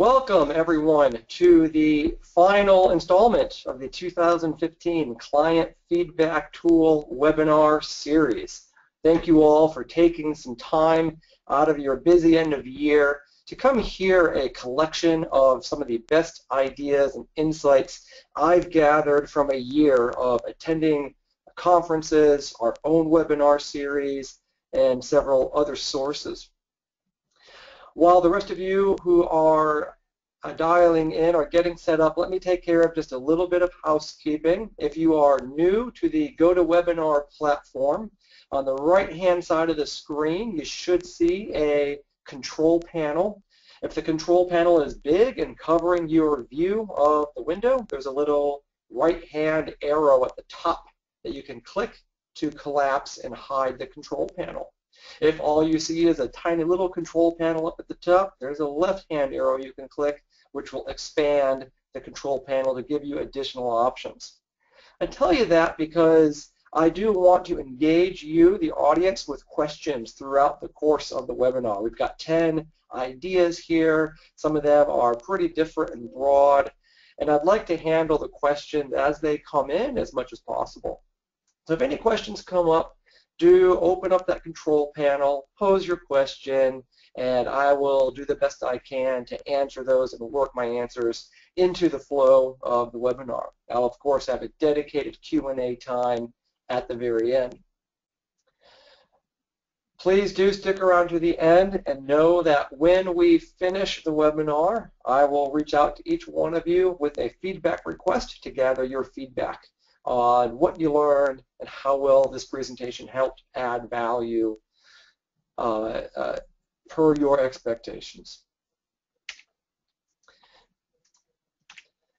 Welcome everyone to the final installment of the 2015 Client Feedback Tool webinar series. Thank you all for taking some time out of your busy end of year to come hear a collection of some of the best ideas and insights I've gathered from a year of attending conferences, our own webinar series, and several other sources. While the rest of you who are uh, dialing in or getting set up, let me take care of just a little bit of housekeeping. If you are new to the GoToWebinar platform, on the right-hand side of the screen, you should see a control panel. If the control panel is big and covering your view of the window, there's a little right-hand arrow at the top that you can click to collapse and hide the control panel. If all you see is a tiny little control panel up at the top, there's a left-hand arrow you can click which will expand the control panel to give you additional options. I tell you that because I do want to engage you, the audience, with questions throughout the course of the webinar. We've got 10 ideas here. Some of them are pretty different and broad, and I'd like to handle the questions as they come in as much as possible. So if any questions come up, do open up that control panel, pose your question, and I will do the best I can to answer those and work my answers into the flow of the webinar. I'll of course have a dedicated Q&A time at the very end. Please do stick around to the end and know that when we finish the webinar, I will reach out to each one of you with a feedback request to gather your feedback on what you learned and how well this presentation helped add value uh, uh, per your expectations.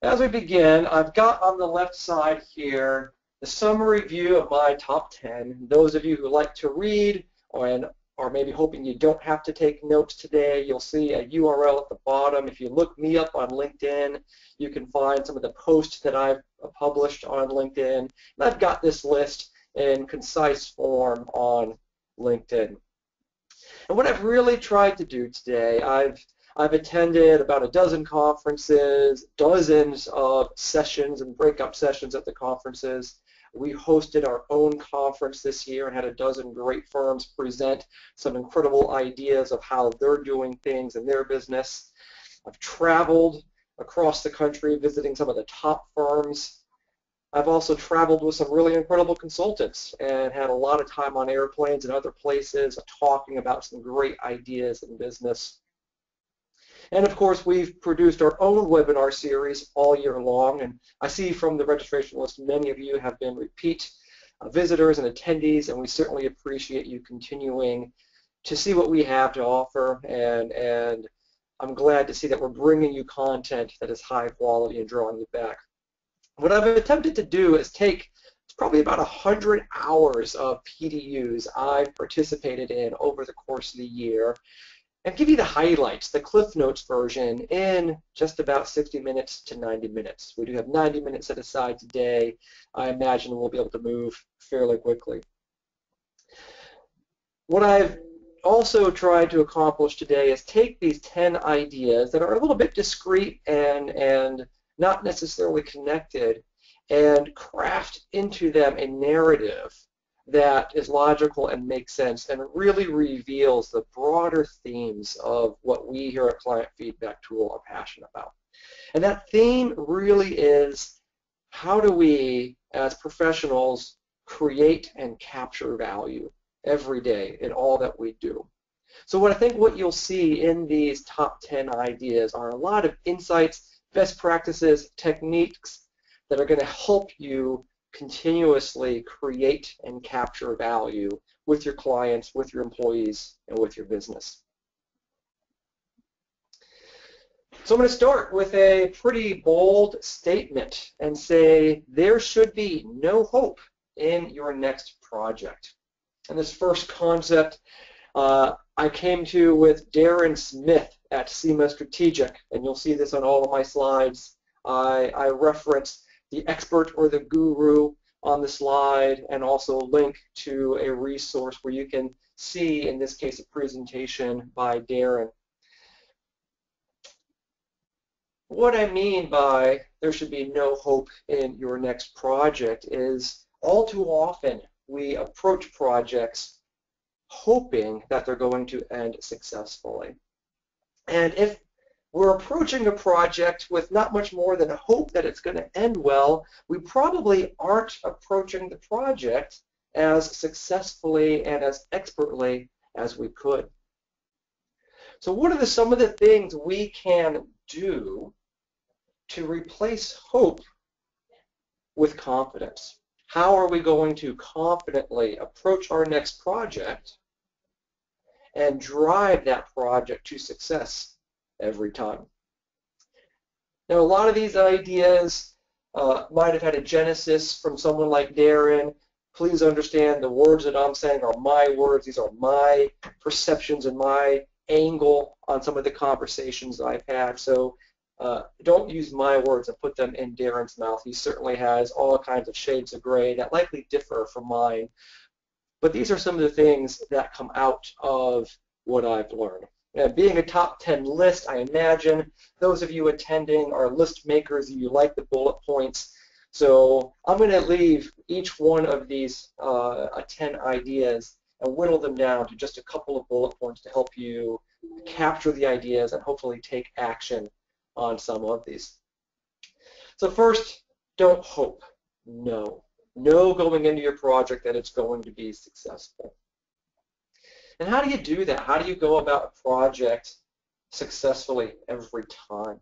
As we begin, I've got on the left side here the summary view of my top 10. Those of you who like to read or, or maybe hoping you don't have to take notes today, you'll see a URL at the bottom. If you look me up on LinkedIn, you can find some of the posts that I've published on LinkedIn. And I've got this list in concise form on LinkedIn. And what I've really tried to do today, I've I've attended about a dozen conferences, dozens of sessions and breakup sessions at the conferences. We hosted our own conference this year and had a dozen great firms present some incredible ideas of how they're doing things in their business. I've traveled across the country visiting some of the top firms I've also traveled with some really incredible consultants and had a lot of time on airplanes and other places talking about some great ideas in business. And of course, we've produced our own webinar series all year long, and I see from the registration list many of you have been repeat uh, visitors and attendees, and we certainly appreciate you continuing to see what we have to offer, and, and I'm glad to see that we're bringing you content that is high quality and drawing you back. What I've attempted to do is take probably about 100 hours of PDUs I've participated in over the course of the year and give you the highlights, the Cliff Notes version, in just about 60 minutes to 90 minutes. We do have 90 minutes set aside today. I imagine we'll be able to move fairly quickly. What I've also tried to accomplish today is take these 10 ideas that are a little bit discrete and, and not necessarily connected, and craft into them a narrative that is logical and makes sense and really reveals the broader themes of what we here at Client Feedback Tool are passionate about. And that theme really is how do we, as professionals, create and capture value every day in all that we do. So what I think what you'll see in these top 10 ideas are a lot of insights best practices, techniques that are going to help you continuously create and capture value with your clients, with your employees, and with your business. So I'm going to start with a pretty bold statement and say there should be no hope in your next project. And this first concept uh, I came to with Darren Smith at SEMA Strategic, and you'll see this on all of my slides. I, I reference the expert or the guru on the slide and also a link to a resource where you can see, in this case, a presentation by Darren. what I mean by there should be no hope in your next project is all too often we approach projects hoping that they're going to end successfully. And if we're approaching a project with not much more than a hope that it's going to end well, we probably aren't approaching the project as successfully and as expertly as we could. So what are the, some of the things we can do to replace hope with confidence? How are we going to confidently approach our next project and drive that project to success every time. Now, a lot of these ideas uh, might have had a genesis from someone like Darren. Please understand the words that I'm saying are my words. These are my perceptions and my angle on some of the conversations I've had. So uh, don't use my words and put them in Darren's mouth. He certainly has all kinds of shades of gray that likely differ from mine. But these are some of the things that come out of what I've learned. And being a top 10 list, I imagine those of you attending are list makers. You like the bullet points. So I'm going to leave each one of these uh, 10 ideas and whittle them down to just a couple of bullet points to help you capture the ideas and hopefully take action on some of these. So first, don't hope. No. Know going into your project that it's going to be successful. And how do you do that? How do you go about a project successfully every time?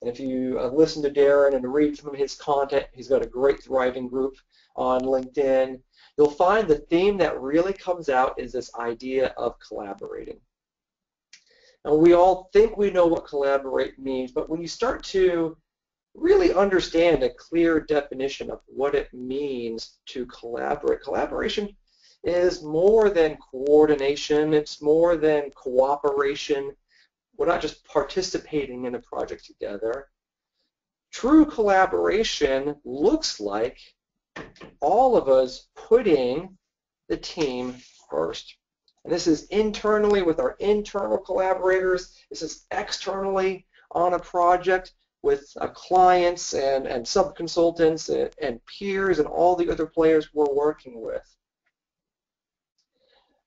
And if you uh, listen to Darren and read some of his content, he's got a great thriving group on LinkedIn. You'll find the theme that really comes out is this idea of collaborating. And we all think we know what collaborate means, but when you start to really understand a clear definition of what it means to collaborate. Collaboration is more than coordination, it's more than cooperation. We're not just participating in a project together. True collaboration looks like all of us putting the team first. And this is internally with our internal collaborators. This is externally on a project with uh, clients and, and sub-consultants and, and peers and all the other players we're working with.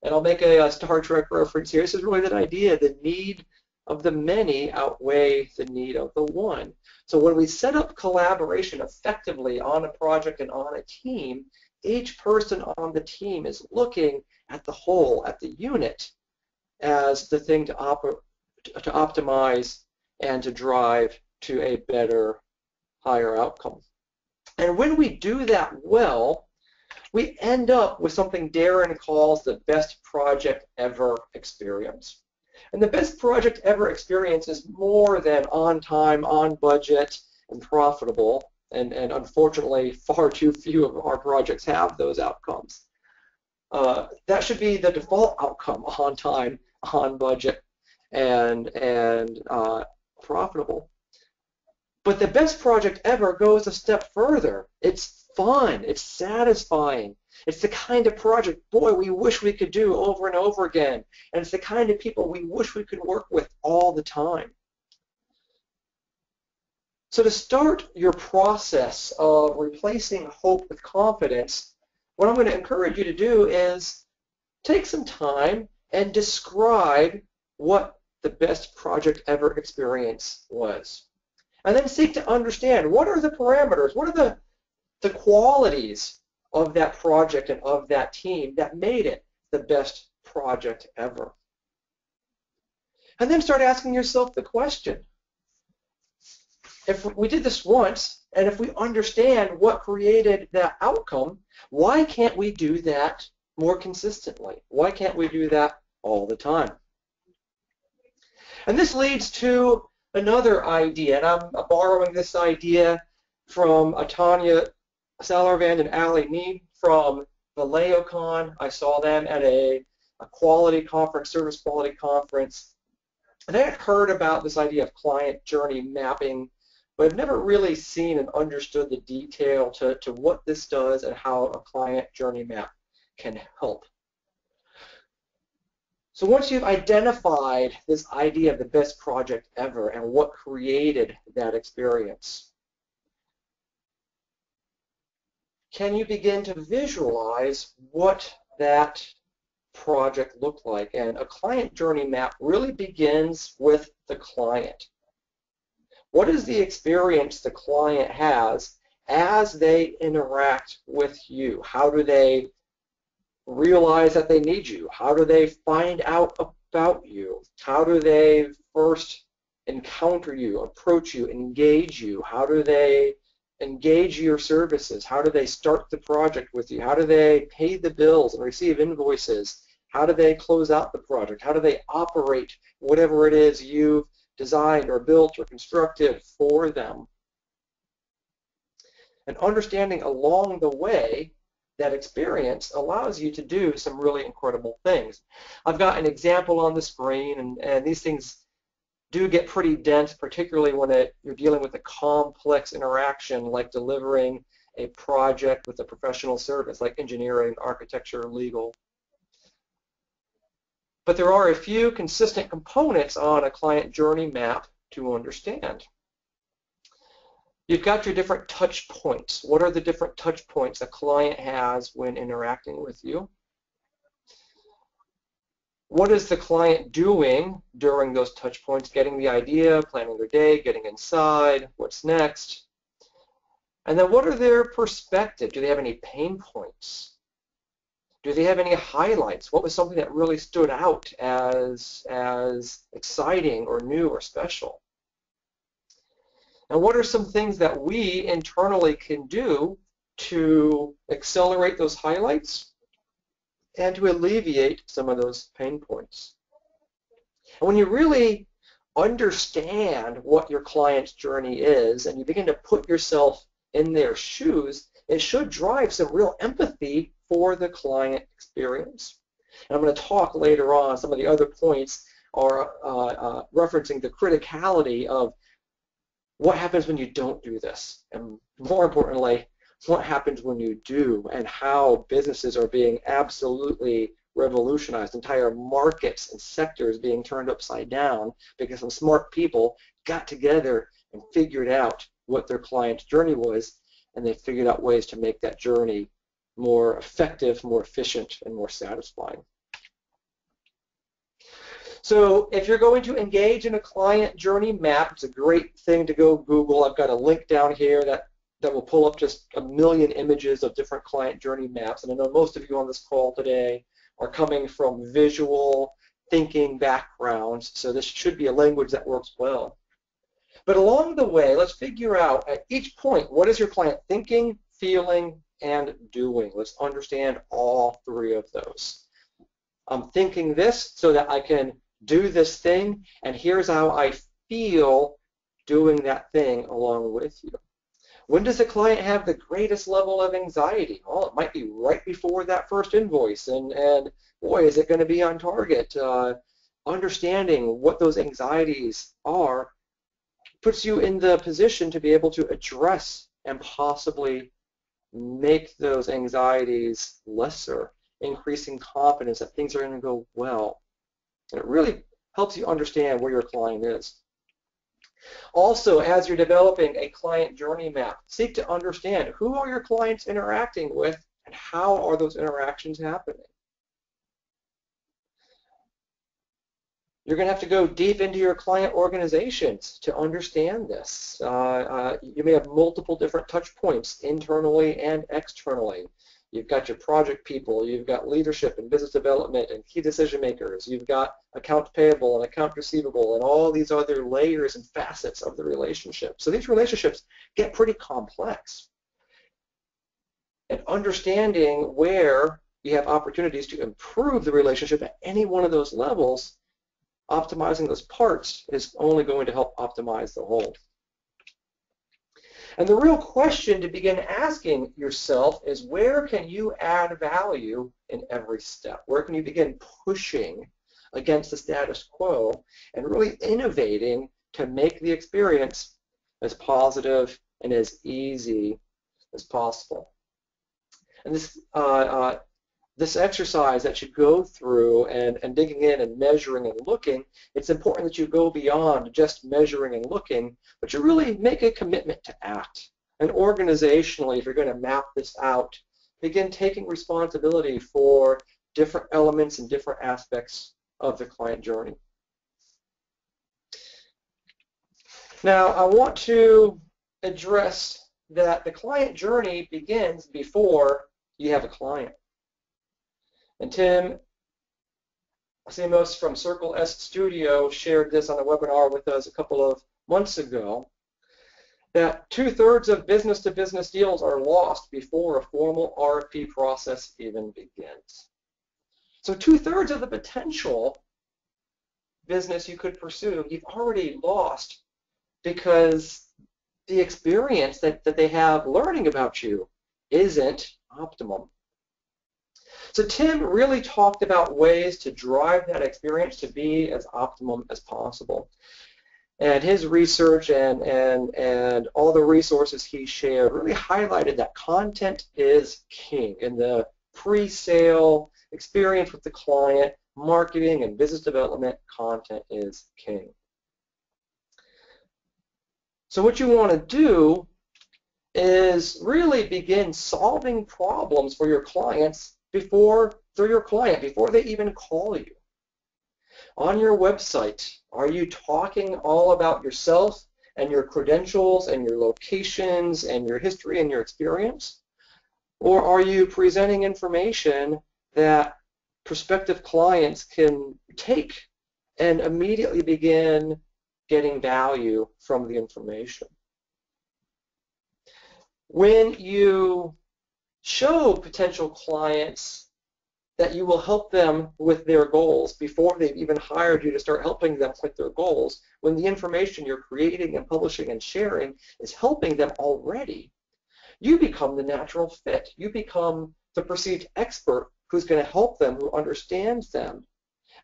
And I'll make a, a, Star Trek reference here. This is really that idea, the need of the many outweigh the need of the one. So when we set up collaboration effectively on a project and on a team, each person on the team is looking at the whole, at the unit, as the thing to, op to optimize and to drive to a better, higher outcome. And when we do that well, we end up with something Darren calls the best project ever experience. And the best project ever experience is more than on time, on budget, and profitable. And, and unfortunately, far too few of our projects have those outcomes. Uh, that should be the default outcome on time, on budget, and, and uh, profitable. But the best project ever goes a step further. It's fun. It's satisfying. It's the kind of project, boy, we wish we could do over and over again. And it's the kind of people we wish we could work with all the time. So to start your process of replacing hope with confidence, what I'm going to encourage you to do is take some time and describe what the best project ever experience was and then seek to understand what are the parameters, what are the, the qualities of that project and of that team that made it the best project ever. And then start asking yourself the question, if we did this once, and if we understand what created that outcome, why can't we do that more consistently? Why can't we do that all the time? And this leads to another idea, and I'm borrowing this idea from Atanya Salarvand and Ali Need from ValeoCon. I saw them at a, a quality conference, service quality conference, and I had heard about this idea of client journey mapping, but I've never really seen and understood the detail to, to what this does and how a client journey map can help. So once you've identified this idea of the best project ever and what created that experience, can you begin to visualize what that project looked like? And a client journey map really begins with the client. What is the experience the client has as they interact with you? How do they realize that they need you? How do they find out about you? How do they first encounter you, approach you, engage you? How do they engage your services? How do they start the project with you? How do they pay the bills and receive invoices? How do they close out the project? How do they operate whatever it is you've designed or built or constructed for them? And understanding along the way that experience allows you to do some really incredible things. I've got an example on the screen, and, and these things do get pretty dense, particularly when it, you're dealing with a complex interaction like delivering a project with a professional service like engineering, architecture, legal. But there are a few consistent components on a client journey map to understand. You've got your different touch points. What are the different touch points a client has when interacting with you? What is the client doing during those touch points? Getting the idea, planning their day, getting inside, what's next? And then what are their perspective? Do they have any pain points? Do they have any highlights? What was something that really stood out as, as exciting or new or special? And what are some things that we internally can do to accelerate those highlights and to alleviate some of those pain points? And when you really understand what your client's journey is and you begin to put yourself in their shoes, it should drive some real empathy for the client experience. And I'm going to talk later on, some of the other points are uh, uh, referencing the criticality of what happens when you don't do this? And more importantly, what happens when you do and how businesses are being absolutely revolutionized, entire markets and sectors being turned upside down because some smart people got together and figured out what their client's journey was and they figured out ways to make that journey more effective, more efficient, and more satisfying. So if you're going to engage in a client journey map, it's a great thing to go Google. I've got a link down here that, that will pull up just a million images of different client journey maps. And I know most of you on this call today are coming from visual thinking backgrounds, so this should be a language that works well. But along the way, let's figure out at each point, what is your client thinking, feeling, and doing? Let's understand all three of those. I'm thinking this so that I can do this thing, and here's how I feel doing that thing along with you. When does the client have the greatest level of anxiety? Well, it might be right before that first invoice, and, and boy, is it going to be on target. Uh, understanding what those anxieties are puts you in the position to be able to address and possibly make those anxieties lesser, increasing confidence that things are going to go well. And it really helps you understand where your client is. Also, as you're developing a client journey map, seek to understand who are your clients interacting with and how are those interactions happening. You're going to have to go deep into your client organizations to understand this. Uh, uh, you may have multiple different touch points internally and externally. You've got your project people, you've got leadership and business development and key decision makers, you've got accounts payable and account receivable and all these other layers and facets of the relationship. So these relationships get pretty complex. And understanding where you have opportunities to improve the relationship at any one of those levels, optimizing those parts is only going to help optimize the whole. And the real question to begin asking yourself is where can you add value in every step? Where can you begin pushing against the status quo and really innovating to make the experience as positive and as easy as possible? And this, uh, uh, this exercise that you go through and, and digging in and measuring and looking, it's important that you go beyond just measuring and looking, but you really make a commitment to act. And organizationally, if you're going to map this out, begin taking responsibility for different elements and different aspects of the client journey. Now, I want to address that the client journey begins before you have a client. And Tim Asimos from Circle S Studio shared this on a webinar with us a couple of months ago, that two-thirds of business-to-business deals are lost before a formal RFP process even begins. So two-thirds of the potential business you could pursue, you've already lost because the experience that, that they have learning about you isn't optimum. So Tim really talked about ways to drive that experience to be as optimum as possible. And his research and, and, and all the resources he shared really highlighted that content is king in the pre-sale experience with the client, marketing and business development, content is king. So what you want to do is really begin solving problems for your clients before through your client, before they even call you. On your website, are you talking all about yourself and your credentials and your locations and your history and your experience? Or are you presenting information that prospective clients can take and immediately begin getting value from the information? When you show potential clients that you will help them with their goals before they've even hired you to start helping them with their goals, when the information you're creating and publishing and sharing is helping them already, you become the natural fit. You become the perceived expert who's going to help them, who understands them.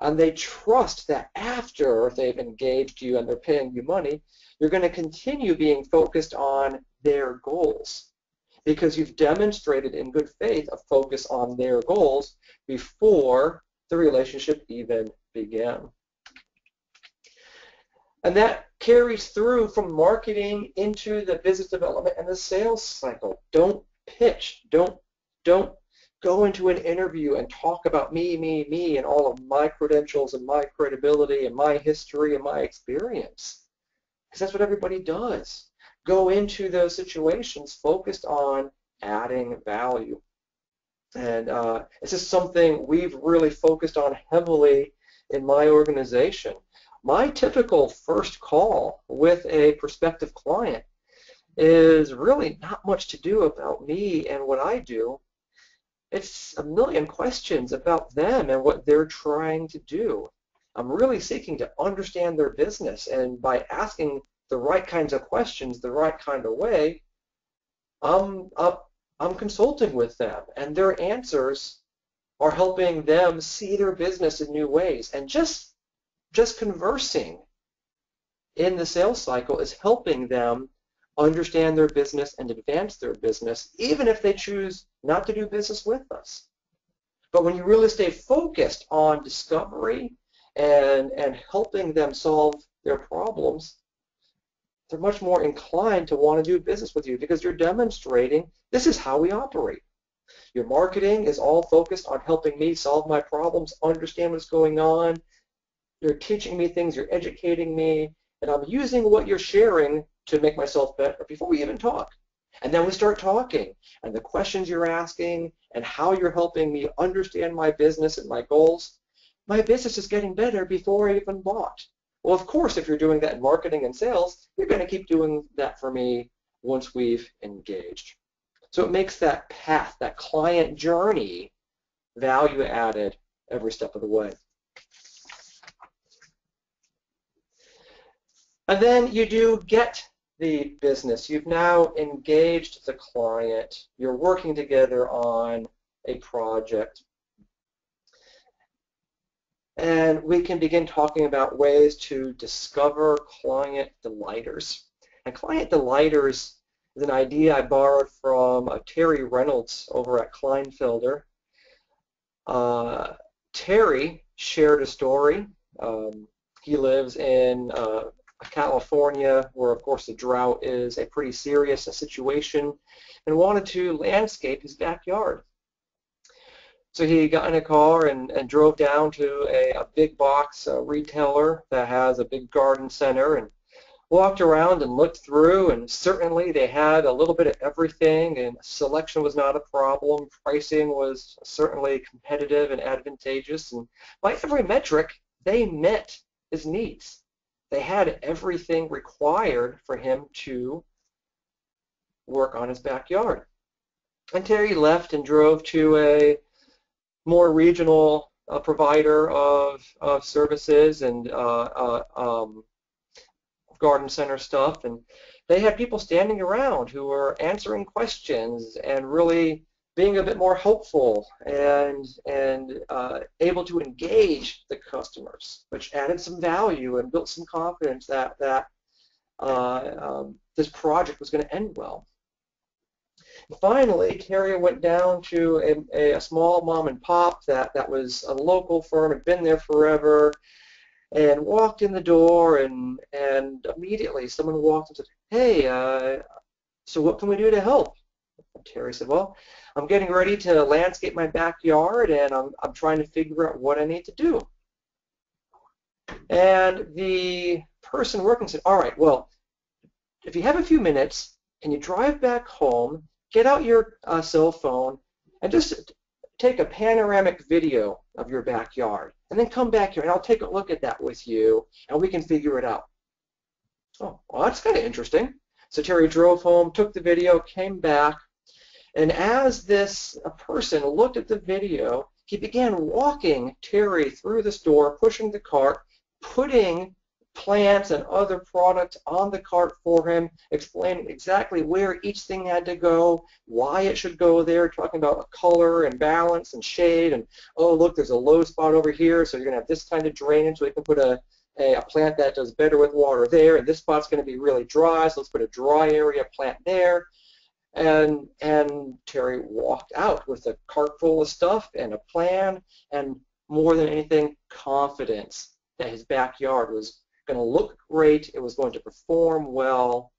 And they trust that after they've engaged you and they're paying you money, you're going to continue being focused on their goals because you've demonstrated in good faith a focus on their goals before the relationship even began. And that carries through from marketing into the business development and the sales cycle. Don't pitch. Don't don't go into an interview and talk about me, me, me, and all of my credentials and my credibility and my history and my experience. Because that's what everybody does go into those situations focused on adding value. And uh, this is something we've really focused on heavily in my organization. My typical first call with a prospective client is really not much to do about me and what I do. It's a million questions about them and what they're trying to do. I'm really seeking to understand their business, and by asking the right kinds of questions the right kind of way, I'm, I'm consulting with them, and their answers are helping them see their business in new ways. And just, just conversing in the sales cycle is helping them understand their business and advance their business, even if they choose not to do business with us. But when you really stay focused on discovery and, and helping them solve their problems, they're much more inclined to want to do business with you because you're demonstrating this is how we operate. Your marketing is all focused on helping me solve my problems, understand what's going on. You're teaching me things, you're educating me, and I'm using what you're sharing to make myself better before we even talk. And then we start talking, and the questions you're asking, and how you're helping me understand my business and my goals. My business is getting better before I even bought. Well, of course, if you're doing that in marketing and sales, you're going to keep doing that for me once we've engaged. So it makes that path, that client journey, value added every step of the way. And then you do get the business. You've now engaged the client. You're working together on a project and we can begin talking about ways to discover client delighters. And client delighters is an idea I borrowed from uh, Terry Reynolds over at Kleinfelder. Uh, Terry shared a story. Um, he lives in uh, California, where of course the drought is a pretty serious situation, and wanted to landscape his backyard. So he got in a car and, and drove down to a, a big box retailer that has a big garden center and walked around and looked through and certainly they had a little bit of everything and selection was not a problem. Pricing was certainly competitive and advantageous and by every metric they met his needs. They had everything required for him to work on his backyard. And Terry left and drove to a more regional uh, provider of, of services and uh, uh, um, garden center stuff. And they had people standing around who were answering questions and really being a bit more helpful and and uh, able to engage the customers, which added some value and built some confidence that that uh, um, this project was going to end well. Finally, Terry went down to a, a, small mom and pop that, that was a local firm, had been there forever, and walked in the door, and, and immediately someone walked and said, hey, uh, so what can we do to help? And Terry said, well, I'm getting ready to landscape my backyard, and I'm, I'm trying to figure out what I need to do. And the person working said, all right, well, if you have a few minutes, can you drive back home get out your uh, cell phone and just take a panoramic video of your backyard and then come back here and I'll take a look at that with you and we can figure it out. Oh, well, that's kind of interesting. So Terry drove home, took the video, came back, and as this person looked at the video, he began walking Terry through the store, pushing the cart, putting plants and other products on the cart for him, explaining exactly where each thing had to go, why it should go there, talking about color and balance and shade, and oh look, there's a low spot over here, so you're going to have this kind of drainage, so we can put a, a, a plant that does better with water there, and this spot's going to be really dry, so let's put a dry area plant there. And, and Terry walked out with a cart full of stuff and a plan and more than anything, confidence that his backyard was going to look great. It was going to perform well.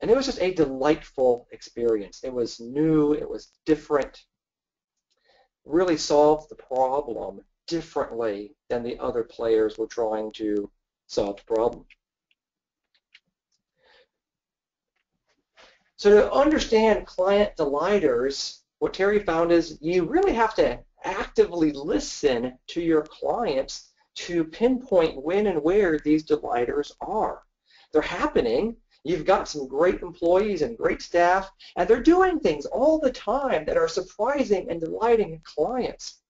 And it was just a delightful experience. It was new. It was different. Really solved the problem differently than the other players were trying to solve the problem. So to understand client delighters, what Terry found is you really have to actively listen to your clients to pinpoint when and where these delighters are. They're happening. You've got some great employees and great staff, and they're doing things all the time that are surprising and delighting clients.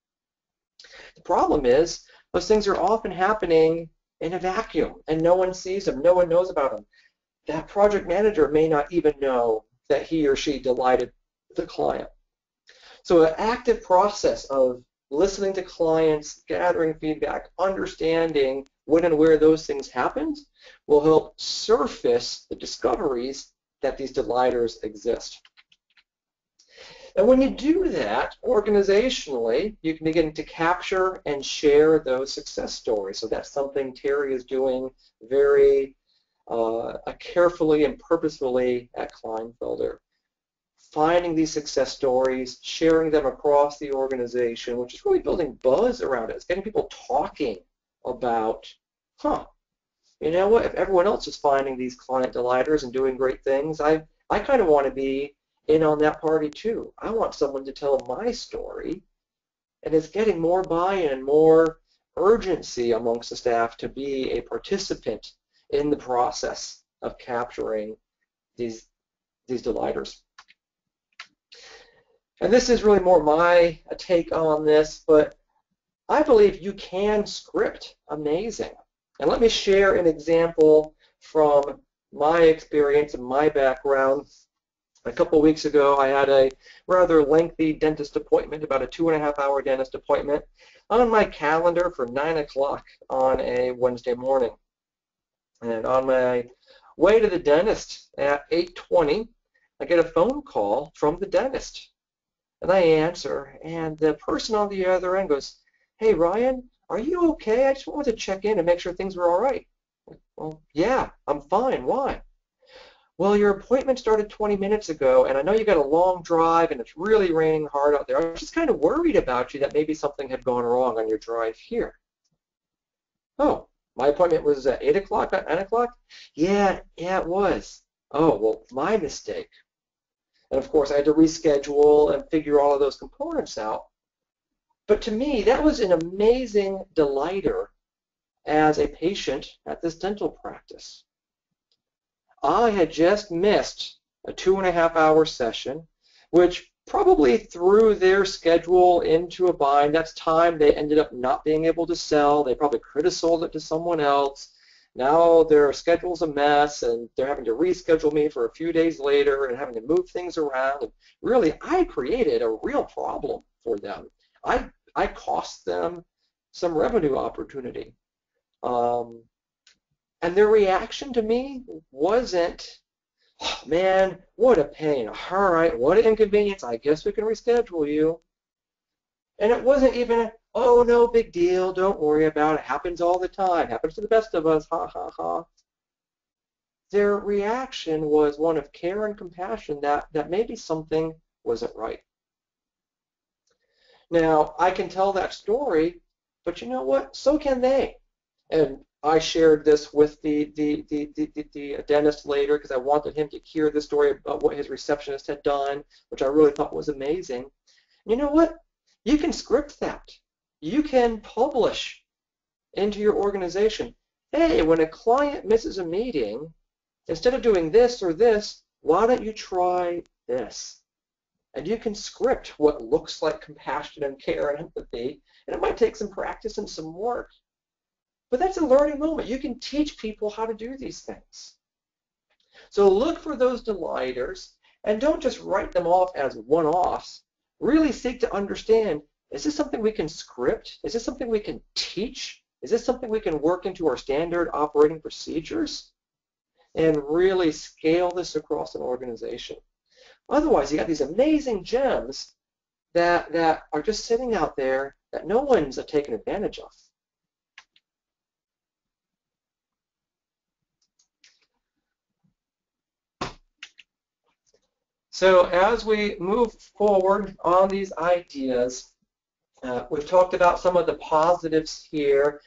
The problem is those things are often happening in a vacuum, and no one sees them. No one knows about them. That project manager may not even know that he or she delighted the client. So an active process of listening to clients, gathering feedback, understanding when and where those things happened will help surface the discoveries that these delighters exist. And when you do that organizationally, you can begin to capture and share those success stories. So that's something Terry is doing very uh, carefully and purposefully at Kleinfelder finding these success stories, sharing them across the organization, which is really building buzz around it. It's getting people talking about, huh, you know what, if everyone else is finding these client delighters and doing great things, I, I kind of want to be in on that party too. I want someone to tell my story, and it's getting more buy-in and more urgency amongst the staff to be a participant in the process of capturing these, these delighters. And this is really more my take on this, but I believe you can script amazing. And let me share an example from my experience and my background. A couple weeks ago, I had a rather lengthy dentist appointment, about a two and a half hour dentist appointment, on my calendar for 9 o'clock on a Wednesday morning. And on my way to the dentist at 8.20, I get a phone call from the dentist And I answer, and the person on the other end goes, hey, Ryan, are you okay? I just wanted to check in and make sure things were all right. Well, yeah, I'm fine. Why? Well, your appointment started 20 minutes ago, and I know you got a long drive, and it's really raining hard out there. I was just kind of worried about you that maybe something had gone wrong on your drive here. Oh, my appointment was at 8 o'clock, not 9 o'clock? Yeah, yeah, it was. Oh, well, my mistake. And of course, I had to reschedule and figure all of those components out. But to me, that was an amazing delighter as a patient at this dental practice. I had just missed a two and a half hour session, which probably threw their schedule into a bind. That's time they ended up not being able to sell. They probably could have sold it to someone else. Now their schedule's a mess and they're having to reschedule me for a few days later and having to move things around. And really, I created a real problem for them. I, I cost them some revenue opportunity. Um, and their reaction to me wasn't, oh, man, what a pain. All right, what an inconvenience. I guess we can reschedule you. And it wasn't even, oh, no big deal. Don't worry about it. Happens all the time. Happens to the best of us. Ha, ha, ha. Their reaction was one of care and compassion that, that maybe something wasn't right. Now, I can tell that story, but you know what? So can they. And I shared this with the, the, the, the, the dentist later because I wanted him to hear the story about what his receptionist had done, which I really thought was amazing. You know what? You can script that. You can publish into your organization. Hey, when a client misses a meeting, instead of doing this or this, why don't you try this? And you can script what looks like compassion and care and empathy, and it might take some practice and some work, but that's a learning moment. You can teach people how to do these things. So look for those delighters and don't just write them off as one-offs. Really seek to understand, is this something we can script? Is this something we can teach? Is this something we can work into our standard operating procedures? And really scale this across an organization. Otherwise, you got these amazing gems that, that are just sitting out there that no one's taking advantage of. So as we move forward on these ideas, uh, we've talked about some of the positives here.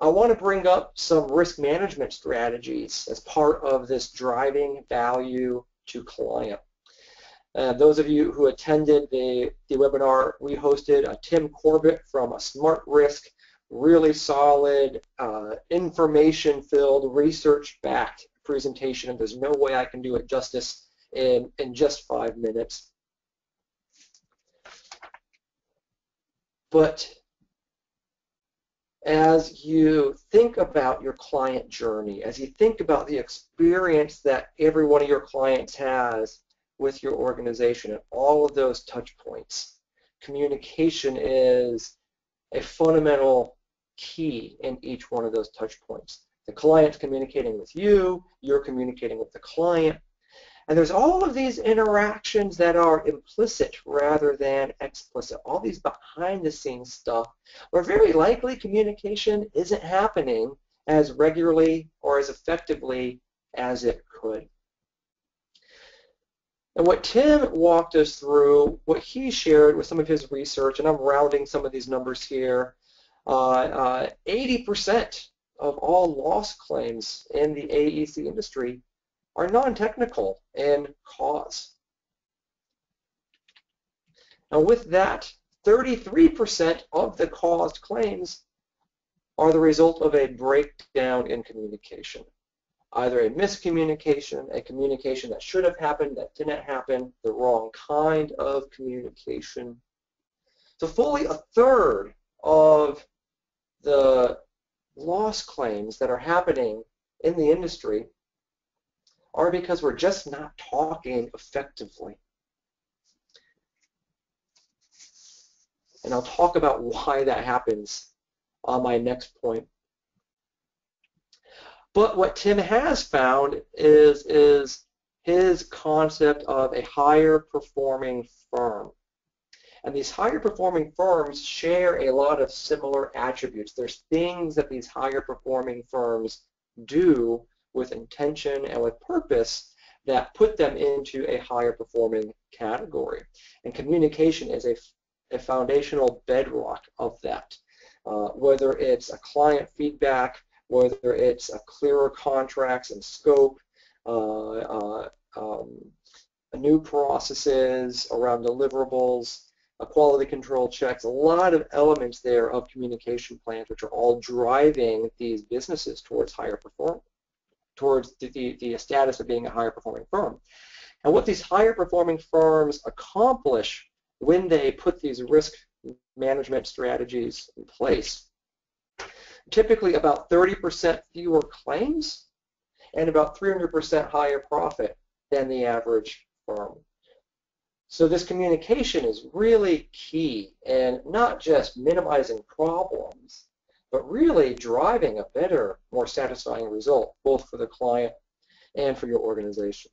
I want to bring up some risk management strategies as part of this driving value to client. Uh, those of you who attended the, the webinar we hosted, uh, Tim Corbett from a Smart Risk, really solid, uh, information-filled, research-backed presentation. And there's no way I can do it justice in, in just five minutes. But as you think about your client journey, as you think about the experience that every one of your clients has with your organization and all of those touch points, communication is a fundamental key in each one of those touch points. The client's communicating with you, you're communicating with the client, and there's all of these interactions that are implicit rather than explicit, all these behind the scenes stuff where very likely communication isn't happening as regularly or as effectively as it could. And what Tim walked us through, what he shared with some of his research, and I'm rounding some of these numbers here, 80% uh, uh, of all loss claims in the AEC industry are non-technical in cause. Now with that, 33% of the caused claims are the result of a breakdown in communication. Either a miscommunication, a communication that should have happened that didn't happen, the wrong kind of communication. So fully a third of the loss claims that are happening in the industry are because we're just not talking effectively. And I'll talk about why that happens on my next point. But what Tim has found is, is his concept of a higher performing firm. And these higher performing firms share a lot of similar attributes. There's things that these higher performing firms do with intention and with purpose that put them into a higher performing category. And communication is a, a foundational bedrock of that. Uh, whether it's a client feedback, whether it's a clearer contracts and scope, uh, uh, um, new processes around deliverables, quality control checks, a lot of elements there of communication plans which are all driving these businesses towards higher performance, towards the, the, the status of being a higher performing firm. And what these higher performing firms accomplish when they put these risk management strategies in place, typically about 30% fewer claims and about 300% higher profit than the average firm. So this communication is really key and not just minimizing problems, but really driving a better, more satisfying result, both for the client and for your organization.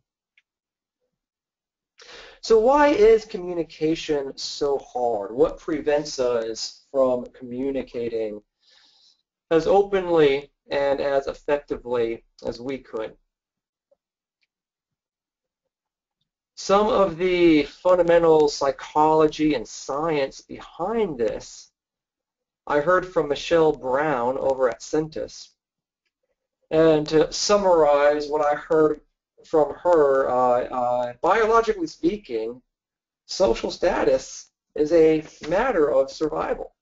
So why is communication so hard? What prevents us from communicating as openly and as effectively as we could? Some of the fundamental psychology and science behind this I heard from Michelle Brown over at Sentis. And to summarize what I heard from her, uh, uh, biologically speaking, social status is a matter of survival.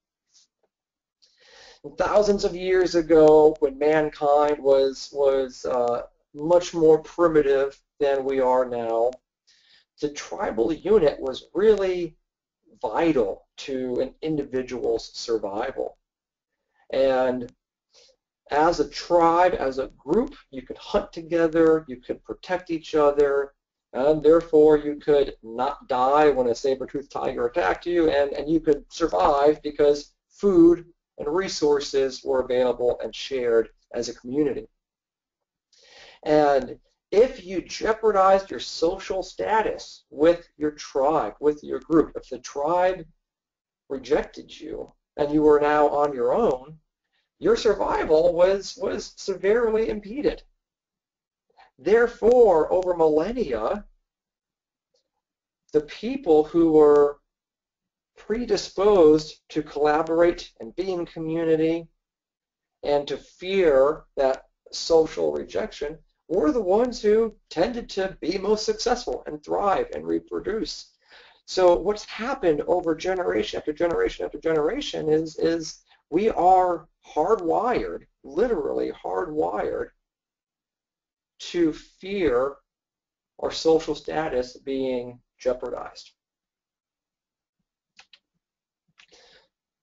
Thousands of years ago, when mankind was was uh, much more primitive than we are now, the tribal unit was really vital to an individual's survival. And as a tribe, as a group, you could hunt together, you could protect each other, and therefore you could not die when a saber-toothed tiger attacked you, and, and you could survive because food and resources were available and shared as a community. And if you jeopardized your social status with your tribe, with your group, if the tribe rejected you and you were now on your own, your survival was, was severely impeded. Therefore, over millennia, the people who were predisposed to collaborate and be in community and to fear that social rejection were the ones who tended to be most successful and thrive and reproduce. So what's happened over generation after generation after generation is, is we are hardwired, literally hardwired, to fear our social status being jeopardized.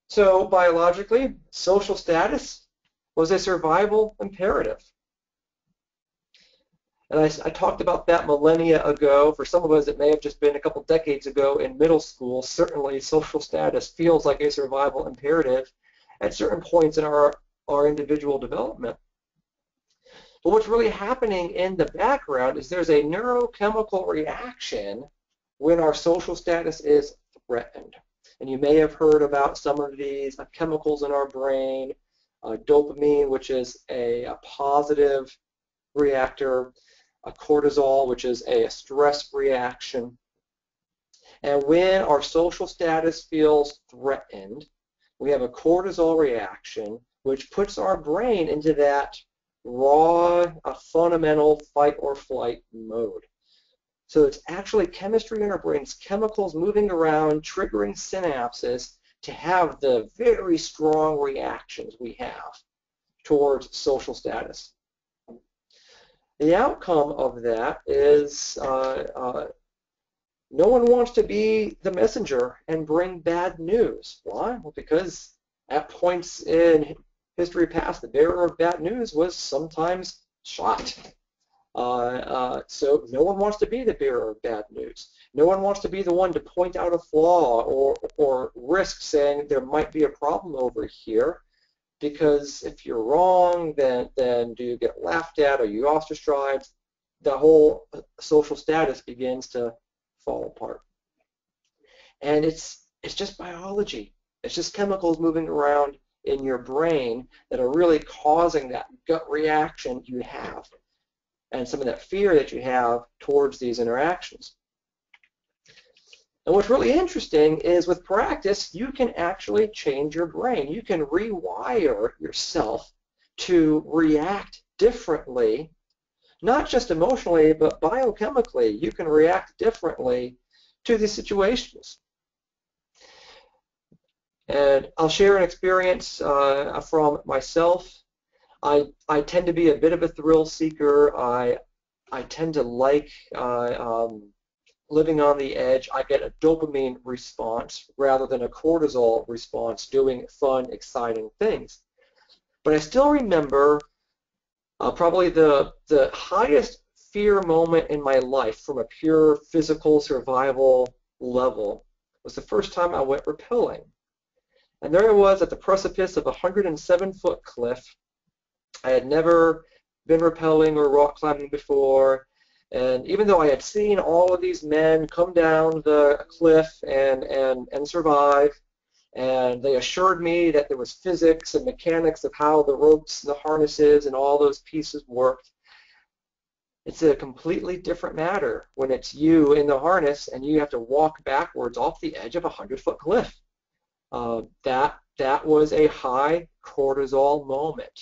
So biologically, social status was a survival imperative. And I, I, talked about that millennia ago. For some of us, it may have just been a couple decades ago in middle school. Certainly, social status feels like a survival imperative at certain points in our, our individual development. But what's really happening in the background is there's a neurochemical reaction when our social status is threatened. And you may have heard about some of these uh, chemicals in our brain, uh, dopamine, which is a, a positive reactor, a cortisol, which is a stress reaction. And when our social status feels threatened, we have a cortisol reaction, which puts our brain into that raw, a fundamental fight or flight mode. So it's actually chemistry in our brains, chemicals moving around, triggering synapses to have the very strong reactions we have towards social status. The outcome of that is uh, uh, no one wants to be the messenger and bring bad news. Why? Well, because at points in history past, the bearer of bad news was sometimes shot. Uh, uh, so no one wants to be the bearer of bad news. No one wants to be the one to point out a flaw or, or risk saying there might be a problem over here because if you're wrong, then, then do you get laughed at? Are you ostracized? The whole uh, social status begins to fall apart. And it's It's just biology. It's just chemicals moving around in your brain that are really causing that gut reaction you have and some of that fear that you have towards these interactions. And what's really interesting is with practice, you can actually change your brain. You can rewire yourself to react differently, not just emotionally, but biochemically. You can react differently to these situations. And I'll share an experience uh, from myself. I, I tend to be a bit of a thrill seeker. I, I tend to like uh, um, living on the edge. I get a dopamine response rather than a cortisol response doing fun, exciting things. But I still remember uh, probably the, the highest fear moment in my life from a pure physical survival level was the first time I went rappelling. And there I was at the precipice of a 107-foot cliff. I had never been rappelling or rock climbing before. And even though I had seen all of these men come down the cliff and, and, and survive, and they assured me that there was physics and mechanics of how the ropes and the harnesses and all those pieces worked, it's a completely different matter when it's you in the harness and you have to walk backwards off the edge of a 100-foot cliff. Uh, that that was a high cortisol moment,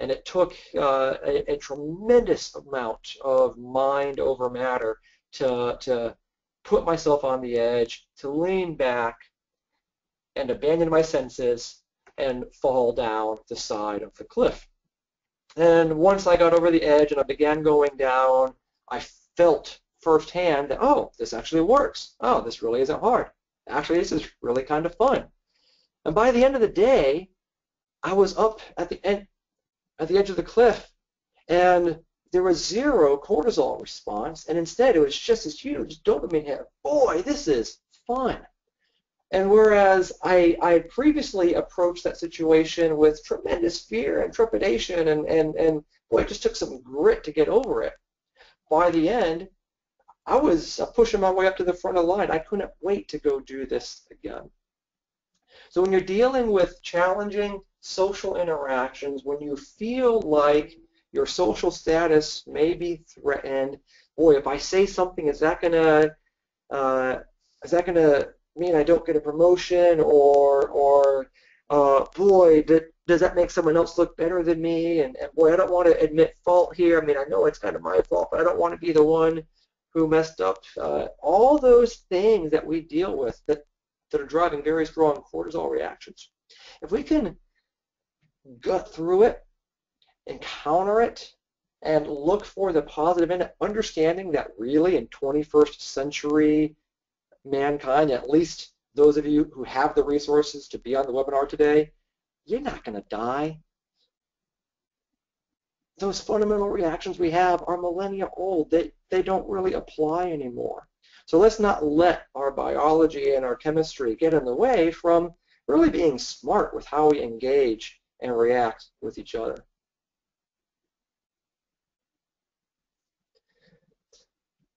and it took uh, a, a, tremendous amount of mind over matter to to put myself on the edge, to lean back, and abandon my senses and fall down the side of the cliff. And once I got over the edge and I began going down, I felt firsthand that, oh, this actually works. Oh, this really isn't hard. Actually, this is really kind of fun. And by the end of the day, I was up at the end, at the edge of the cliff, and there was zero cortisol response, and instead it was just this huge dopamine hit. Boy, this is fun. And whereas I, I previously approached that situation with tremendous fear and trepidation, and, and, and boy, it just took some grit to get over it. By the end, I was pushing my way up to the front of the line. I couldn't wait to go do this again. So when you're dealing with challenging social interactions, when you feel like your social status may be threatened, boy, if I say something, is that gonna uh, is that gonna mean I don't get a promotion, or or uh, boy, did, does that make someone else look better than me? And, and boy, I don't want to admit fault here. I mean, I know it's kind of my fault, but I don't want to be the one who messed up. Uh, all those things that we deal with that that are driving very strong cortisol reactions. If we can gut through it, encounter it, and look for the positive in it, understanding that really in 21st century mankind, at least those of you who have the resources to be on the webinar today, you're not going to die. Those fundamental reactions we have are millennia old. They, they don't really apply anymore. So let's not let our biology and our chemistry get in the way from really being smart with how we engage and react with each other.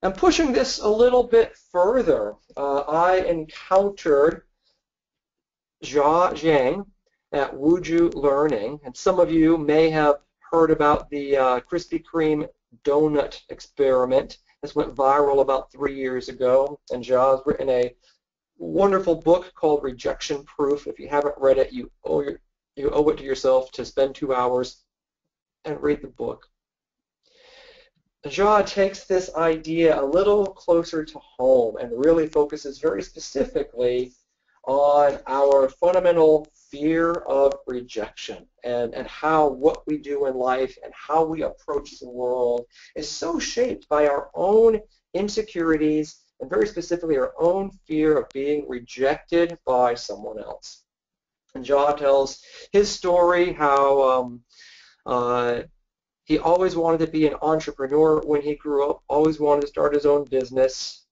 And pushing this a little bit further, uh, I encountered Jia Jiang at Wuju Learning, and some of you may have heard about the uh, Krispy Kreme donut experiment this went viral about three years ago, and Jia's written a wonderful book called Rejection Proof. If you haven't read it, you owe, your, you owe it to yourself to spend two hours and read the book. Jia takes this idea a little closer to home and really focuses very specifically on our fundamental fear of rejection and, and how what we do in life and how we approach the world is so shaped by our own insecurities and very specifically our own fear of being rejected by someone else. And Jia tells his story how um, uh, he always wanted to be an entrepreneur when he grew up, always wanted to start his own business.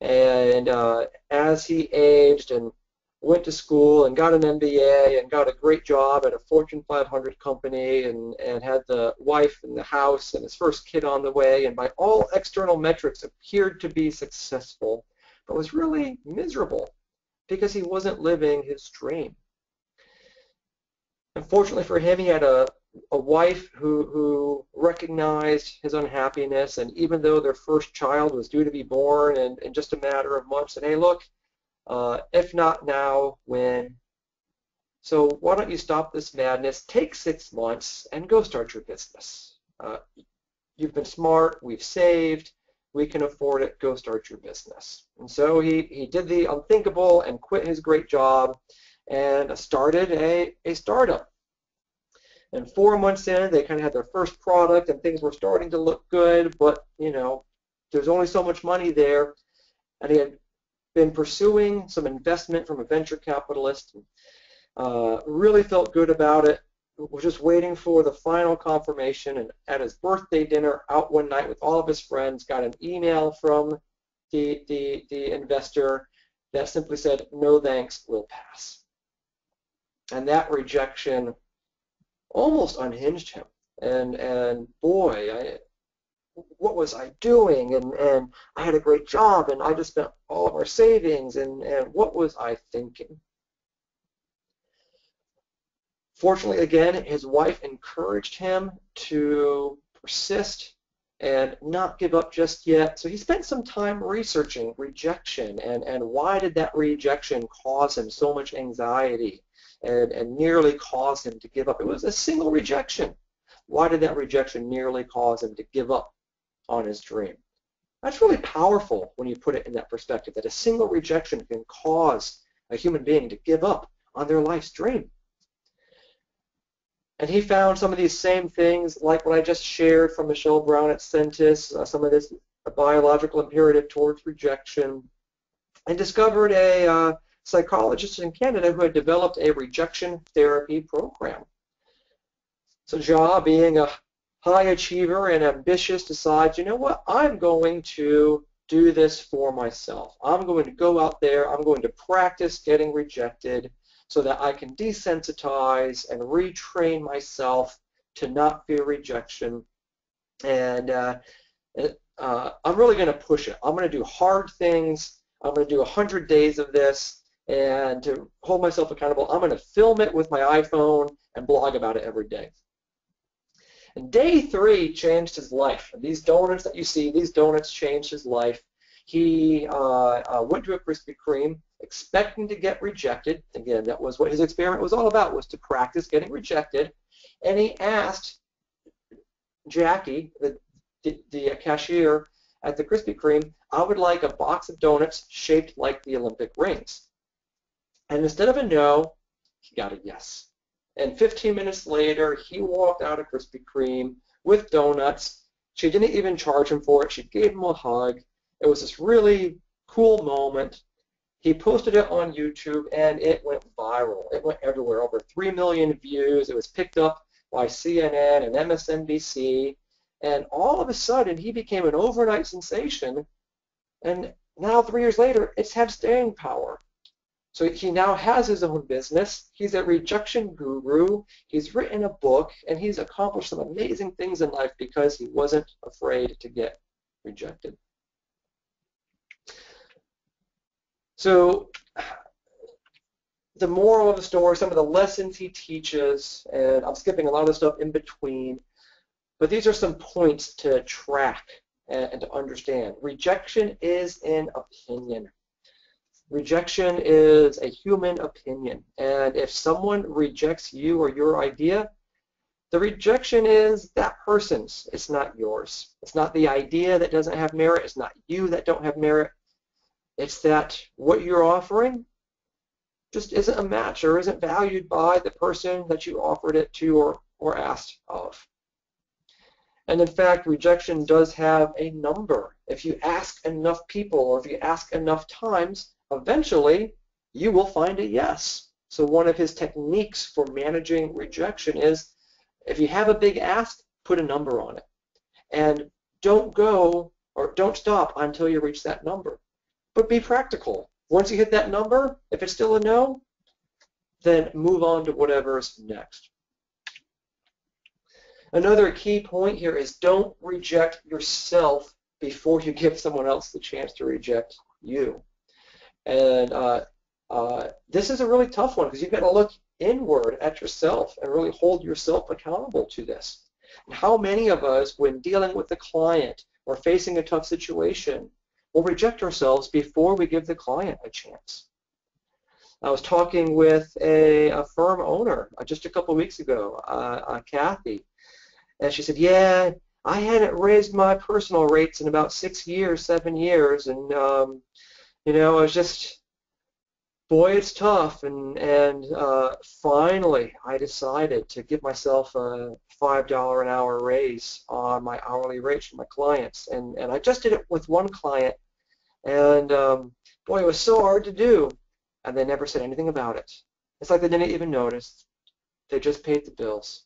And uh, as he aged and went to school and got an MBA and got a great job at a Fortune 500 company and, and had the wife and the house and his first kid on the way and by all external metrics appeared to be successful but was really miserable because he wasn't living his dream. Unfortunately for him, he had a, a wife who, who recognized his unhappiness, and even though their first child was due to be born in, in just a matter of months, said, hey, look, uh, if not now, when? So why don't you stop this madness, take six months, and go start your business. Uh, you've been smart, we've saved, we can afford it, go start your business. And so he, he did the unthinkable and quit his great job and started a, a startup. And four months in, they kind of had their first product and things were starting to look good, but, you know, there's only so much money there. And he had been pursuing some investment from a venture capitalist. Uh, really felt good about it. Was just waiting for the final confirmation. And at his birthday dinner, out one night with all of his friends, got an email from the the the investor that simply said, "No thanks, we'll pass." And that rejection almost unhinged him. And and boy, I, what was I doing? And and I had a great job, and I just spent all of our savings, and and what was I thinking? Fortunately, again, his wife encouraged him to persist and not give up just yet. So he spent some time researching rejection and, and why did that rejection cause him so much anxiety and, and nearly cause him to give up. It was a single rejection. Why did that rejection nearly cause him to give up on his dream? That's really powerful when you put it in that perspective, that a single rejection can cause a human being to give up on their life's dream. And he found some of these same things, like what I just shared from Michelle Brown at Sentis, uh, some of this biological imperative towards rejection, and discovered a uh, psychologist in Canada who had developed a rejection therapy program. So Jia, being a high achiever and ambitious, decides, you know what, I'm going to do this for myself. I'm going to go out there, I'm going to practice getting rejected so that I can desensitize and retrain myself to not fear rejection. And uh, uh, I'm really going to push it. I'm going to do hard things. I'm going to do 100 days of this and to hold myself accountable, I'm going to film it with my iPhone and blog about it every day. And day three changed his life. And these donuts that you see, these donuts changed his life. He uh, uh, went to a Krispy Kreme expecting to get rejected. Again, that was what his experiment was all about, was to practice getting rejected. And he asked Jackie, the, the, the cashier at the Krispy Kreme, I would like a box of donuts shaped like the Olympic rings. And instead of a no, he got a yes. And 15 minutes later, he walked out of Krispy Kreme with donuts. She didn't even charge him for it. She gave him a hug. It was this really cool moment. He posted it on YouTube, and it went viral. It went everywhere, over 3 million views. It was picked up by CNN and MSNBC. And all of a sudden, he became an overnight sensation. And now, three years later, it's had staying power. So he now has his own business. He's a rejection guru. He's written a book, and he's accomplished some amazing things in life because he wasn't afraid to get rejected. So the moral of the story, some of the lessons he teaches, and I'm skipping a lot of the stuff in between, but these are some points to track and, and to understand. Rejection is an opinion. Rejection is a human opinion, and if someone rejects you or your idea, the rejection is that person's. It's not yours. It's not the idea that doesn't have merit. It's not you that don't have merit. It's that what you're offering just isn't a match or isn't valued by the person that you offered it to or, or asked of. And in fact, rejection does have a number. If you ask enough people or if you ask enough times, eventually you will find a yes. So one of his techniques for managing rejection is if you have a big ask, put a number on it. And don't go or don't stop until you reach that number. But be practical. Once you hit that number, if it's still a no, then move on to whatever's next. Another key point here is don't reject yourself before you give someone else the chance to reject you. And uh, Uh, this is a really tough one because you've got to look inward at yourself and really hold yourself accountable to this. And how many of us, when dealing with the client or facing a tough situation, will reject ourselves before we give the client a chance? I was talking with a, a firm owner uh, just a couple weeks ago, uh, uh, Kathy, and she said, yeah, I hadn't raised my personal rates in about six years, seven years, and um, you know, I was just, boy, it's tough. And and uh, finally, I decided to give myself a five dollar an hour raise on my hourly rate for my clients, and and I just did it with one client, and um, boy, it was so hard to do and they never said anything about it. It's like they didn't even notice. They just paid the bills.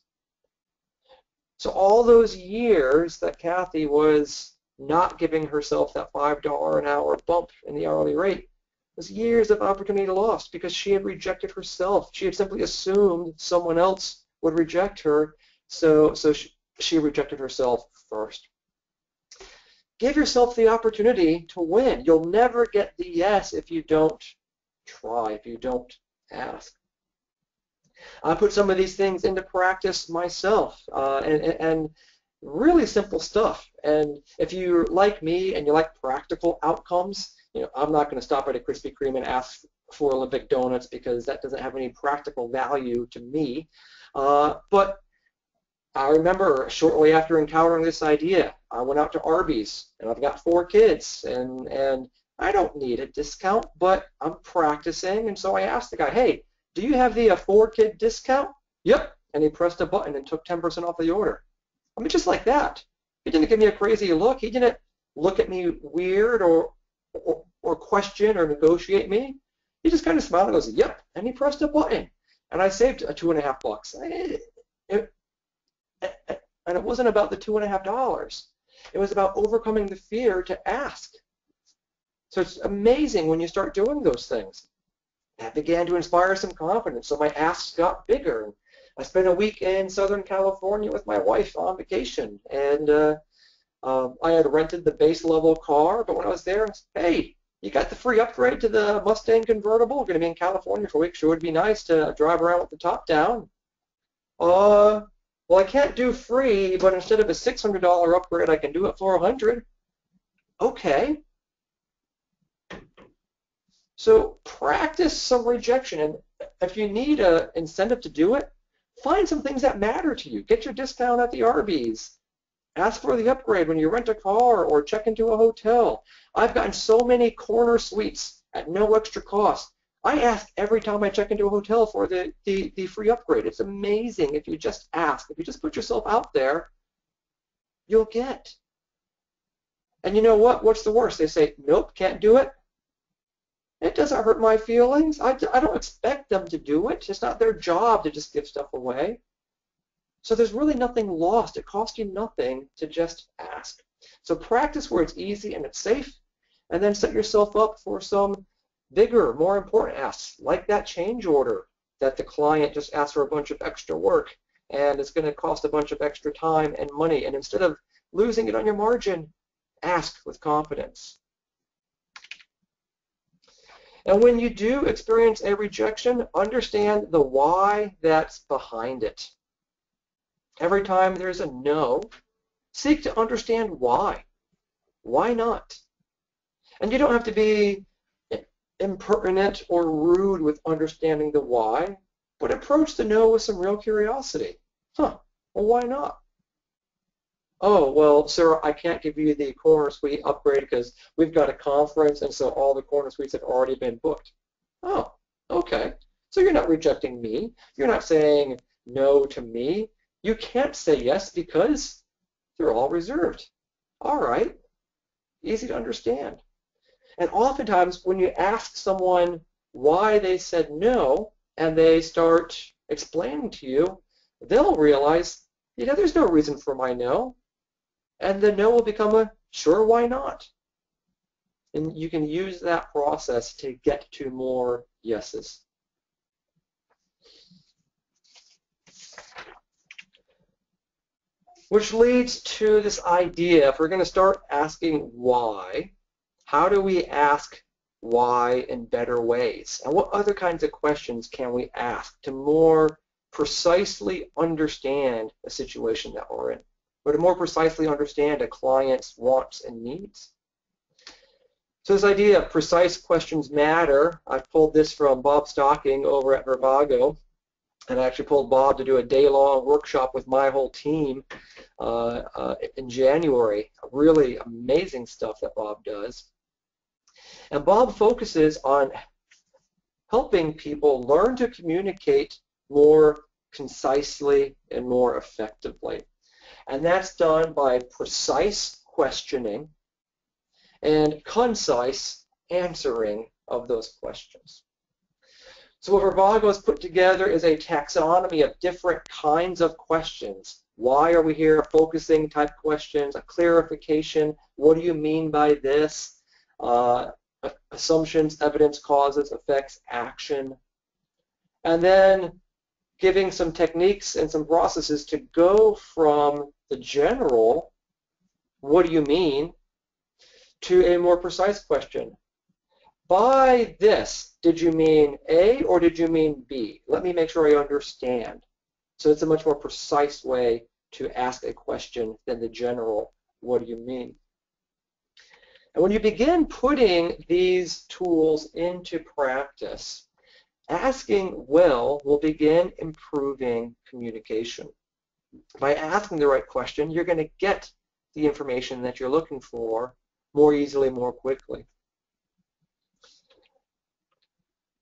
So all those years that Kathy was not giving herself that $5 an hour bump in the hourly rate was years of opportunity lost because she had rejected herself. She had simply assumed someone else would reject her, so, so she, she rejected herself first. Give yourself the opportunity to win. You'll never get the yes if you don't try, if you don't ask. I put some of these things into practice myself, uh, and, and really simple stuff. And if you're like me and you like practical outcomes, you know, I'm not going to stop at a Krispy Kreme and ask for Olympic donuts because that doesn't have any practical value to me. Uh, but I remember shortly after encountering this idea, I went out to Arby's, and I've got four kids, and and I don't need a discount, but I'm practicing, and so I asked the guy, hey, do you have the uh, four kid discount? Yep. And he pressed a button and took 10% off the order. I mean, just like that. He didn't give me a crazy look. He didn't look at me weird or, or, or question or negotiate me. He just kind of smiled and goes, yep. And he pressed a button. And I saved a two and a half bucks. It, it, and it wasn't about the two and a half dollars. It was about overcoming the fear to ask. So it's amazing when you start doing those things. That began to inspire some confidence. So my asks got bigger. I spent a week in Southern California with my wife on vacation, and uh, um, I had rented the base level car. But when I was there, I said, hey, you got the free upgrade to the Mustang convertible. Going to be in California for a week. Sure would be nice to drive around with the top down. Uh, well, I can't do free, but instead of a $600 upgrade, I can do it for 100 Okay. So practice some rejection, and if you need an incentive to do it, find some things that matter to you. Get your discount at the Arby's. Ask for the upgrade when you rent a car or check into a hotel. I've gotten so many corner suites at no extra cost. I ask every time I check into a hotel for the, the, the free upgrade. It's amazing if you just ask. If you just put yourself out there, you'll get. And you know what? What's the worst? They say, nope, can't do it. It doesn't hurt my feelings. I, I don't expect them to do it. It's not their job to just give stuff away. So there's really nothing lost. It costs you nothing to just ask. So practice where it's easy and it's safe, and then set yourself up for some bigger, more important asks, like that change order that the client just asked for a bunch of extra work, and it's going to cost a bunch of extra time and money. And instead of losing it on your margin, ask with confidence. And when you do experience a rejection, understand the why that's behind it. Every time there's a no, seek to understand why. Why not? And you don't have to be impertinent or rude with understanding the why, but approach the no with some real curiosity. Huh, well, why not? Oh, well, sir, I can't give you the corner suite upgrade because we've got a conference and so all the corner suites have already been booked. Oh, okay. So you're not rejecting me. You're not saying no to me. You can't say yes because they're all reserved. All right. Easy to understand. And oftentimes when you ask someone why they said no and they start explaining to you, they'll realize, you know, there's no reason for my no and the no will become a sure, why not? And you can use that process to get to more yeses. Which leads to this idea, if we're going to start asking why, how do we ask why in better ways? And what other kinds of questions can we ask to more precisely understand the situation that we're in, or to more precisely understand a client's wants and needs? So this idea of precise questions matter, I pulled this from Bob Stocking over at Verbago, and I actually pulled Bob to do a day-long workshop with my whole team uh, uh, in January. Really amazing stuff that Bob does. And Bob focuses on helping people learn to communicate more concisely and more effectively. And that's done by precise questioning and concise answering of those questions. So what Verbago has put together is a taxonomy of different kinds of questions. Why are we here? Focusing type questions, a clarification, what do you mean by this? Uh, assumptions, evidence, causes, effects, action. And then giving some techniques and some processes to go from the general, what do you mean, to a more precise question. By this, did you mean A or did you mean B? Let me make sure I understand. So it's a much more precise way to ask a question than the general, what do you mean? And when you begin putting these tools into practice, asking well will begin improving communication. By asking the right question, you're going to get the information that you're looking for more easily, more quickly.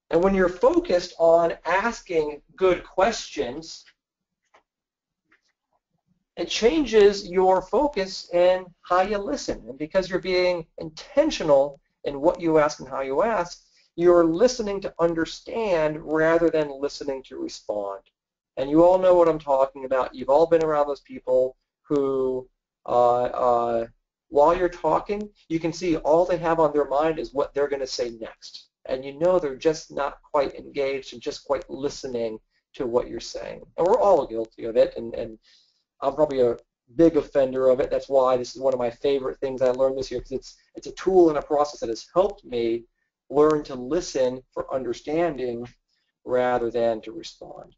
And when you're focused on asking good questions, it changes your focus and how you listen. And because you're being intentional in what you ask and how you ask, you're listening to understand rather than listening to respond. And you all know what I'm talking about. You've all been around those people who, uh, uh, while you're talking, you can see all they have on their mind is what they're going to say next. And you know they're just not quite engaged and just quite listening to what you're saying. And we're all guilty of it. And, and I'm probably a big offender of it. That's why this is one of my favorite things I learned this year because it's it's a tool and a process that has helped me learn to listen for understanding rather than to respond.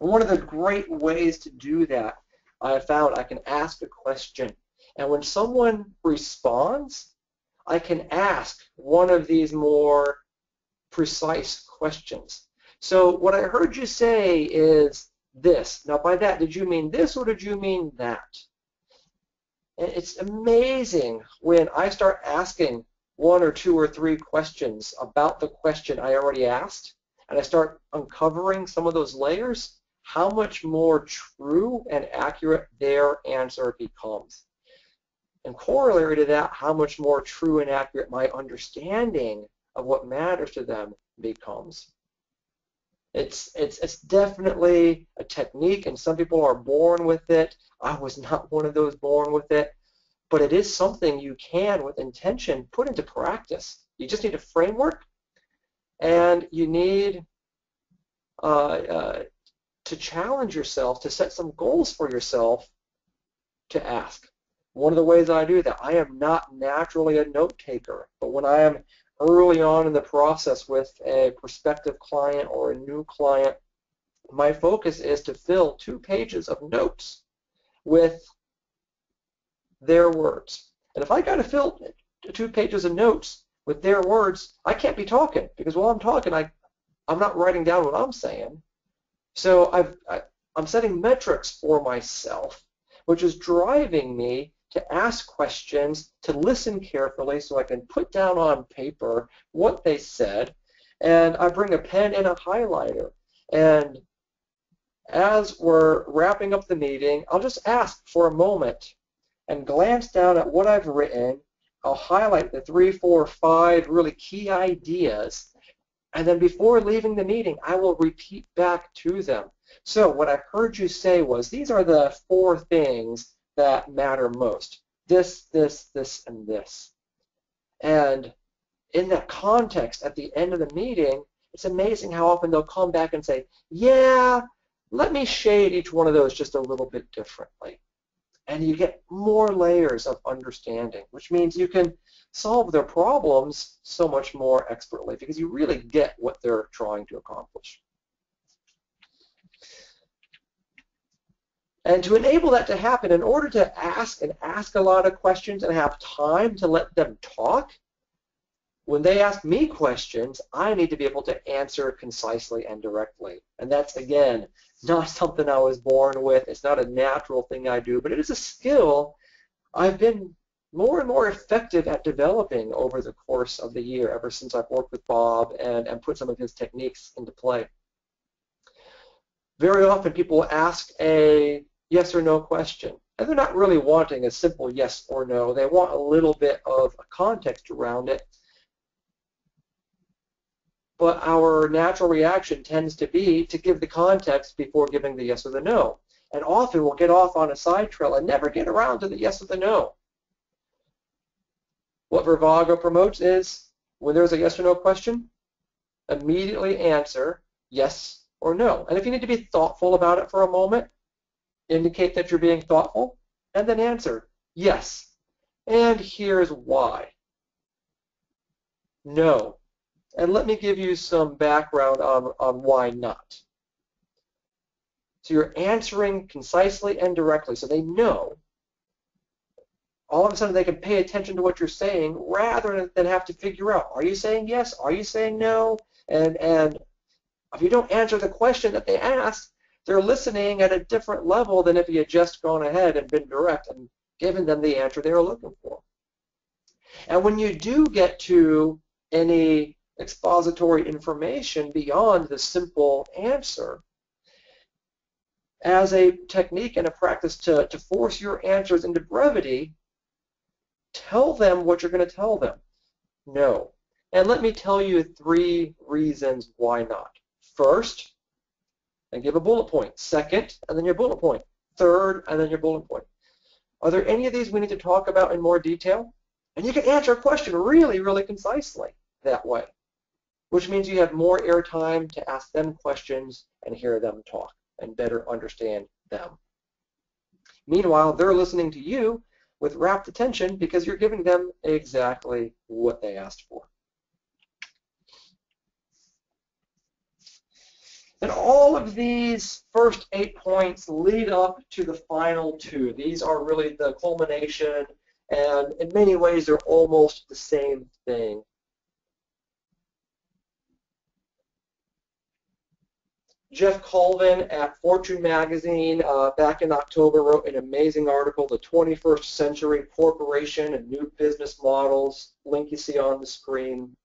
And one of the great ways to do that I have found I can ask a question and when someone responds I can ask one of these more precise questions. So what I heard you say is this. Now by that, did you mean this or did you mean that? And it's amazing when I start asking one or two or three questions about the question I already asked, and I start uncovering some of those layers, how much more true and accurate their answer becomes. And corollary to that, how much more true and accurate my understanding of what matters to them becomes. It's, it's, it's definitely a technique, and some people are born with it. I was not one of those born with it. But it is something you can, with intention, put into practice. You just need a framework, and you need uh, uh, to challenge yourself, to set some goals for yourself to ask. One of the ways I do that, I am not naturally a note taker, but when I am early on in the process with a prospective client or a new client, my focus is to fill two pages of notes with their words. And if I got to fill two pages of notes with their words, I can't be talking because while I'm talking, I, I'm not writing down what I'm saying. So I've, I, I'm setting metrics for myself, which is driving me to ask questions, to listen carefully so I can put down on paper what they said, and I bring a pen and a highlighter. And as we're wrapping up the meeting, I'll just ask for a moment and glance down at what I've written. I'll highlight the three, four, five really key ideas, and then before leaving the meeting, I will repeat back to them. So what I heard you say was, these are the four things that matter most. This, this, this, and this. And in that context, at the end of the meeting, it's amazing how often they'll come back and say, yeah, let me shade each one of those just a little bit differently. And you get more layers of understanding, which means you can solve their problems so much more expertly because you really get what they're trying to accomplish. And to enable that to happen, in order to ask and ask a lot of questions and have time to let them talk, when they ask me questions, I need to be able to answer concisely and directly. And that's, again, not something I was born with. It's not a natural thing I do, but it is a skill I've been more and more effective at developing over the course of the year, ever since I've worked with Bob and, and put some of his techniques into play. Very often people ask a yes or no question, and they're not really wanting a simple yes or no. They want a little bit of a context around it but our natural reaction tends to be to give the context before giving the yes or the no. And often we'll get off on a side trail and never get around to the yes or the no. What Verbago promotes is when there's a yes or no question, immediately answer yes or no. And if you need to be thoughtful about it for a moment, indicate that you're being thoughtful, and then answer yes. And here's why. No, and let me give you some background on, on why not. So you're answering concisely and directly so they know. All of a sudden they can pay attention to what you're saying rather than have to figure out, are you saying yes? Are you saying no? And, and if you don't answer the question that they asked, they're listening at a different level than if you had just gone ahead and been direct and given them the answer they were looking for. And when you do get to any expository information beyond the simple answer as a technique and a practice to, to force your answers into brevity, tell them what you're going to tell them. No. And let me tell you three reasons why not. First, and give a bullet point. Second, and then your bullet point. Third, and then your bullet point. Are there any of these we need to talk about in more detail? And you can answer a question really, really concisely that way which means you have more airtime to ask them questions and hear them talk and better understand them. Meanwhile, they're listening to you with rapt attention because you're giving them exactly what they asked for. And all of these first eight points lead up to the final two. These are really the culmination, and in many ways they're almost the same thing. Geoff Colvin at Fortune magazine uh, back in October wrote an amazing article, The 21st Century Corporation and New Business Models, link you see on the screen.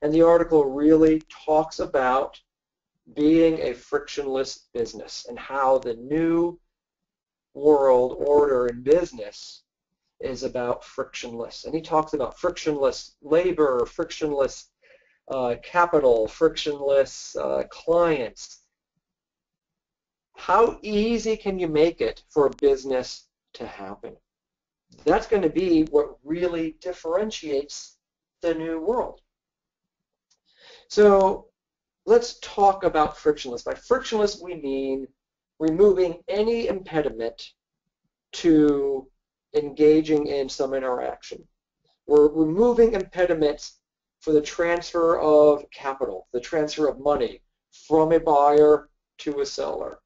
And the article really talks about being a frictionless business and how the new world order in business is about frictionless. And he talks about frictionless labor, frictionless uh, capital, frictionless uh, clients. How easy can you make it for business to happen? That's going to be what really differentiates the new world. So let's talk about frictionless. By frictionless, we mean removing any impediment to engaging in some interaction. We're removing impediments for the transfer of capital, the transfer of money from a buyer to a seller.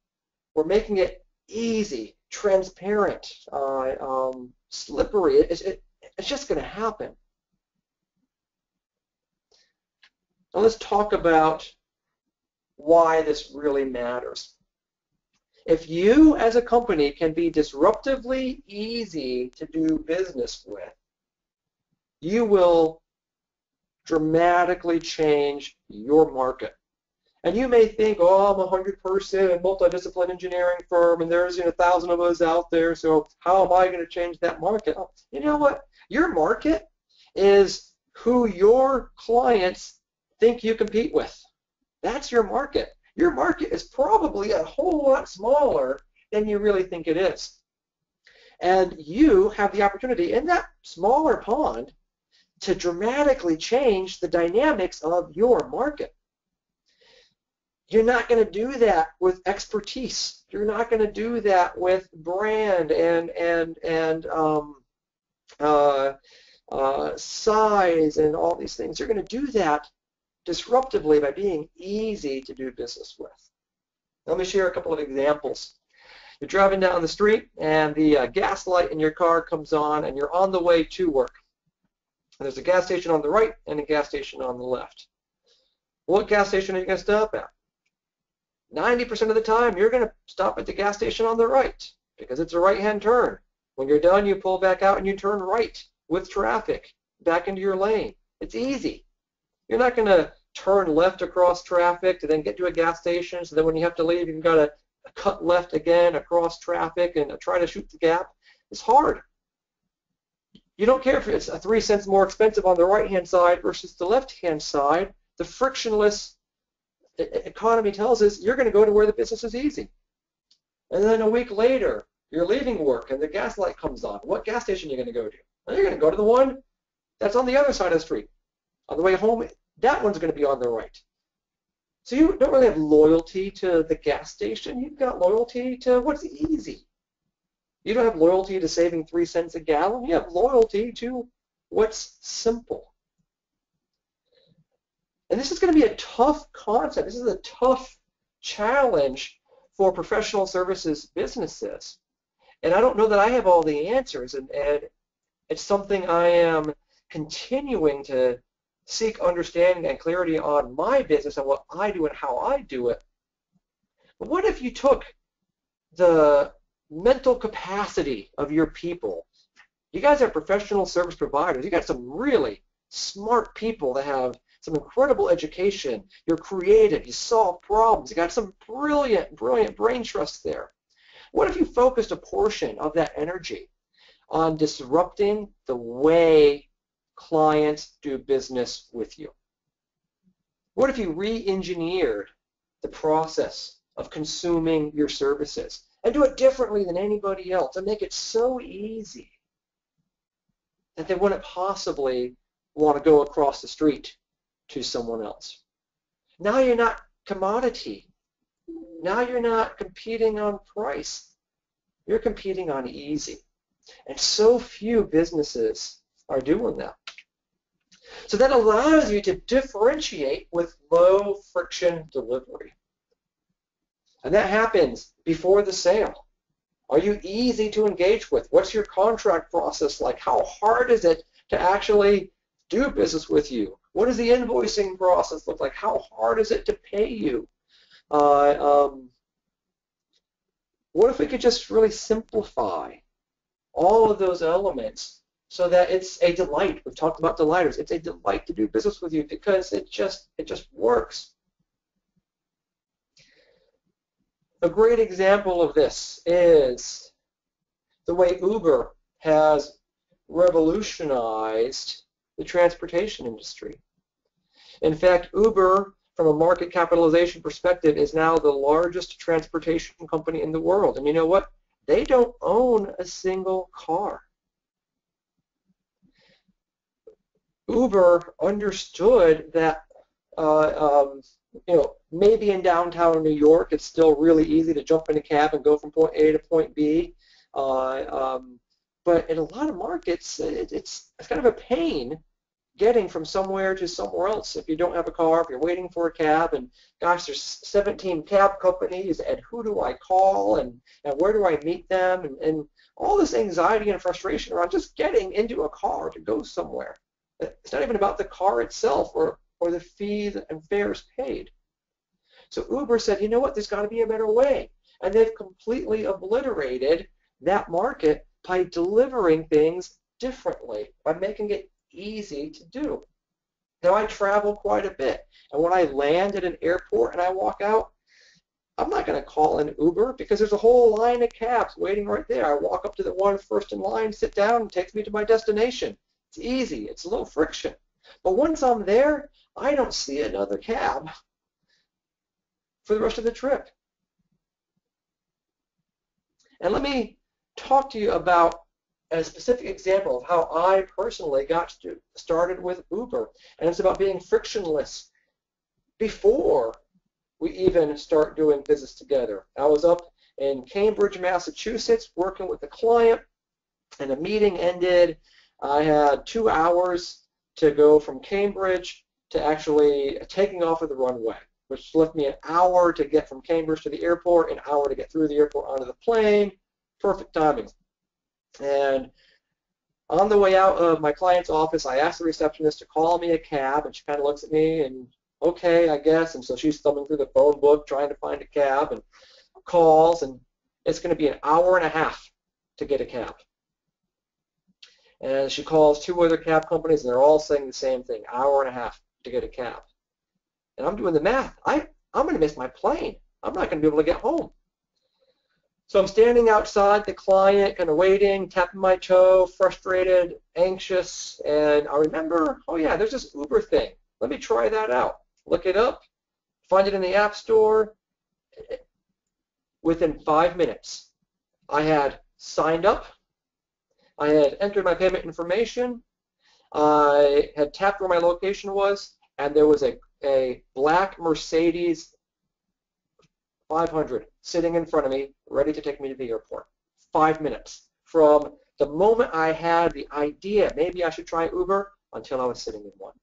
We're making it easy, transparent, uh, um, slippery. It, it, it's just going to happen. Now let's talk about why this really matters. If you as a company can be disruptively easy to do business with, you will dramatically change your market. And you may think, oh, I'm a 100-person multidiscipline engineering firm, and there's you know, a thousand of us out there, so how am I going to change that market? Oh, you know what? Your market is who your clients think you compete with. That's your market. Your market is probably a whole lot smaller than you really think it is. And you have the opportunity in that smaller pond to dramatically change the dynamics of your market. You're not going to do that with expertise. You're not going to do that with brand and and and um, uh, uh, size and all these things. You're going to do that disruptively by being easy to do business with. Let me share a couple of examples. You're driving down the street and the uh, gas light in your car comes on and you're on the way to work. There's a gas station on the right and a gas station on the left. What gas station are you going to stop at? 90% of the time, you're going to stop at the gas station on the right because it's a right-hand turn. When you're done, you pull back out and you turn right with traffic back into your lane. It's easy. You're not going to turn left across traffic to then get to a gas station. So then when you have to leave, you've got to cut left again across traffic and try to shoot the gap. It's hard. You don't care if it's a three cents more expensive on the right-hand side versus the left-hand side. The frictionless economy tells us you're going to go to where the business is easy. And then a week later, you're leaving work and the gas light comes on. What gas station are you going to go to? Well, you're going to go to the one that's on the other side of the street. On the way home, that one's going to be on the right. So you don't really have loyalty to the gas station. You've got loyalty to what's easy. You don't have loyalty to saving three cents a gallon. You have loyalty to what's simple. And this is going to be a tough concept. This is a tough challenge for professional services businesses. And I don't know that I have all the answers. And, and it's something I am continuing to seek understanding and clarity on my business and what I do and how I do it. But what if you took the mental capacity of your people? You guys are professional service providers. You got some really smart people that have some incredible education. You're creative. You solve problems. You got some brilliant, brilliant brain trust there. What if you focused a portion of that energy on disrupting the way clients do business with you? What if you re-engineered the process of consuming your services and do it differently than anybody else and make it so easy that they wouldn't possibly want to go across the street to someone else? Now you're not commodity. Now you're not competing on price. You're competing on easy. And so few businesses are doing that. So that allows you to differentiate with low friction delivery. And that happens before the sale. Are you easy to engage with? What's your contract process like? How hard is it to actually do business with you? What does the invoicing process look like? How hard is it to pay you? Uh, um, what if we could just really simplify all of those elements so that it's a delight. We've talked about delighters. It's a delight to do business with you because it just it just works. A great example of this is the way Uber has revolutionized the transportation industry. In fact, Uber, from a market capitalization perspective, is now the largest transportation company in the world. And you know what? They don't own a single car. Uber understood that uh, um, you know maybe in downtown New York it's still really easy to jump in a cab and go from point A to point B, uh, um, but in a lot of markets it, it's it's kind of a pain getting from somewhere to somewhere else. If you don't have a car, if you're waiting for a cab, and gosh, there's 17 cab companies, and who do I call, and, and where do I meet them, and, and all this anxiety and frustration around just getting into a car to go somewhere. It's not even about the car itself or, or the fees and fares paid. So Uber said, you know what, there's got to be a better way. And they've completely obliterated that market by delivering things differently, by making it easy to do. Now I travel quite a bit, and when I land at an airport and I walk out, I'm not going to call an Uber because there's a whole line of cabs waiting right there. I walk up to the one first in line, sit down, and takes me to my destination. It's easy. It's low friction. But once I'm there, I don't see another cab for the rest of the trip. And let me talk to you about a specific example of how I personally got started with Uber. And it's about being frictionless before we even start doing business together. I was up in Cambridge, Massachusetts, working with a client, and the meeting ended. I had two hours to go from Cambridge to actually taking off of the runway, which left me an hour to get from Cambridge to the airport, an hour to get through the airport onto the plane. Perfect timing. And on the way out of my client's office, I asked the receptionist to call me a cab, and she kind of looks at me and, okay, I guess. And so she's thumbing through the phone book trying to find a cab and calls, and it's going to be an hour and a half to get a cab. And she calls two other cab companies, and they're all saying the same thing, hour and a half to get a cab. And I'm doing the math. I, I'm going to miss my plane. I'm not going to be able to get home. So I'm standing outside the client, kind of waiting, tapping my toe, frustrated, anxious, and I remember, oh yeah, there's this Uber thing. Let me try that out. Look it up, find it in the App Store. Within five minutes, I had signed up, I had entered my payment information, I had tapped where my location was, and there was a, a black Mercedes 500 sitting in front of me, ready to take me to the airport. Five minutes from the moment I had the idea, maybe I should try Uber, until I was sitting in one.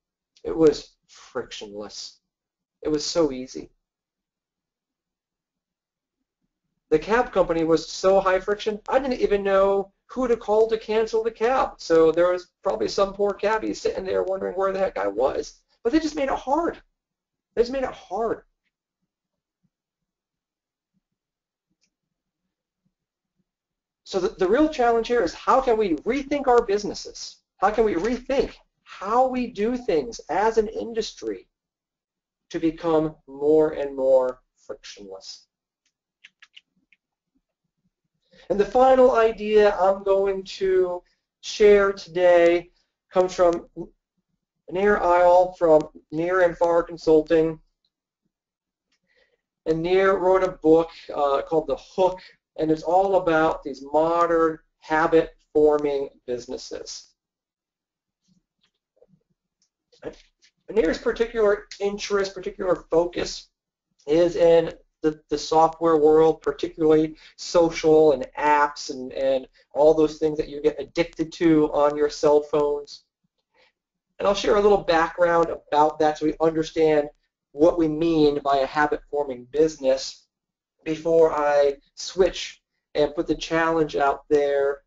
It was frictionless. It was so easy. The cab company was so high friction, I didn't even know who to call to cancel the cab. So there was probably some poor cabbie sitting there wondering where the heck I was. But they just made it hard. They just made it hard. So the, the real challenge here is how can we rethink our businesses? How can we rethink how we do things as an industry to become more and more frictionless? And the final idea I'm going to share today comes from Nir Eyal from Nir and Far Consulting. And Nir wrote a book uh, called The Hook and it's all about these modern habit-forming businesses. Nir's particular interest, particular focus is in the, the software world, particularly social and apps and, and all those things that you get addicted to on your cell phones. And I'll share a little background about that so we understand what we mean by a habit-forming business before I switch and put the challenge out there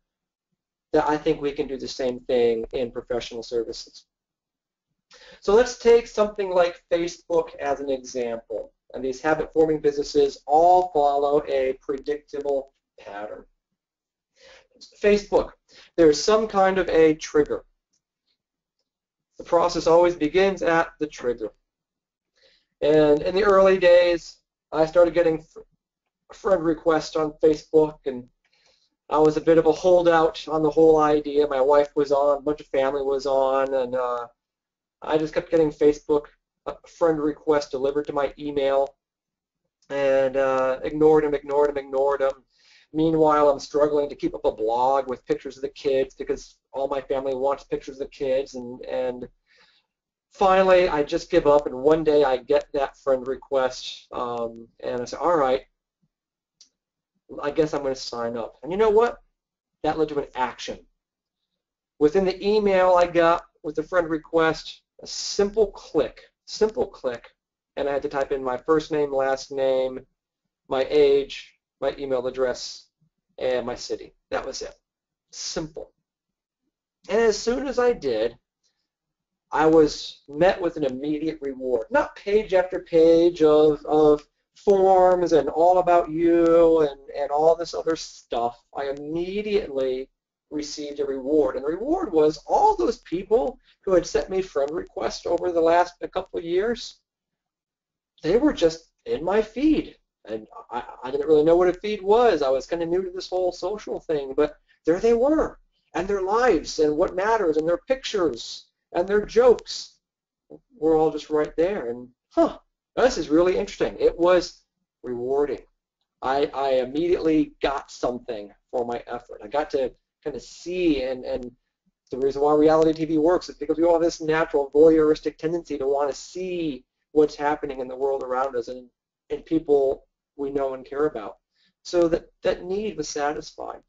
that I think we can do the same thing in professional services. So let's take something like Facebook as an example. And these habit-forming businesses all follow a predictable pattern. Facebook, there's some kind of a trigger. The process always begins at the trigger. And in the early days, I started getting friend requests on Facebook, and I was a bit of a holdout on the whole idea. My wife was on, a bunch of family was on, and uh, I just kept getting Facebook friend request delivered to my email, and uh, ignored him, ignored him, ignored him. Meanwhile, I'm struggling to keep up a blog with pictures of the kids because all my family wants pictures of the kids, and and finally, I just give up, and one day I get that friend request, um, and I say, all right, I guess I'm going to sign up. And you know what? That led to an action. Within the email I got with the friend request, a simple click, simple click, and I had to type in my first name, last name, my age, my email address, and my city. That was it. Simple. And as soon as I did, I was met with an immediate reward. Not page after page of, of forms and all about you and, and all this other stuff, I immediately received a reward. And the reward was all those people who had sent me friend requests over the last a couple of years, they were just in my feed. And I, I didn't really know what a feed was. I was kind of new to this whole social thing, but there they were. And their lives and what matters and their pictures and their jokes were all just right there. And huh, this is really interesting. It was rewarding. I, I immediately got something for my effort. I got to kind of see and, and the reason why reality TV works is because we all have this natural voyeuristic tendency to want to see what's happening in the world around us. And in people we know and care about. So that, that need was satisfied.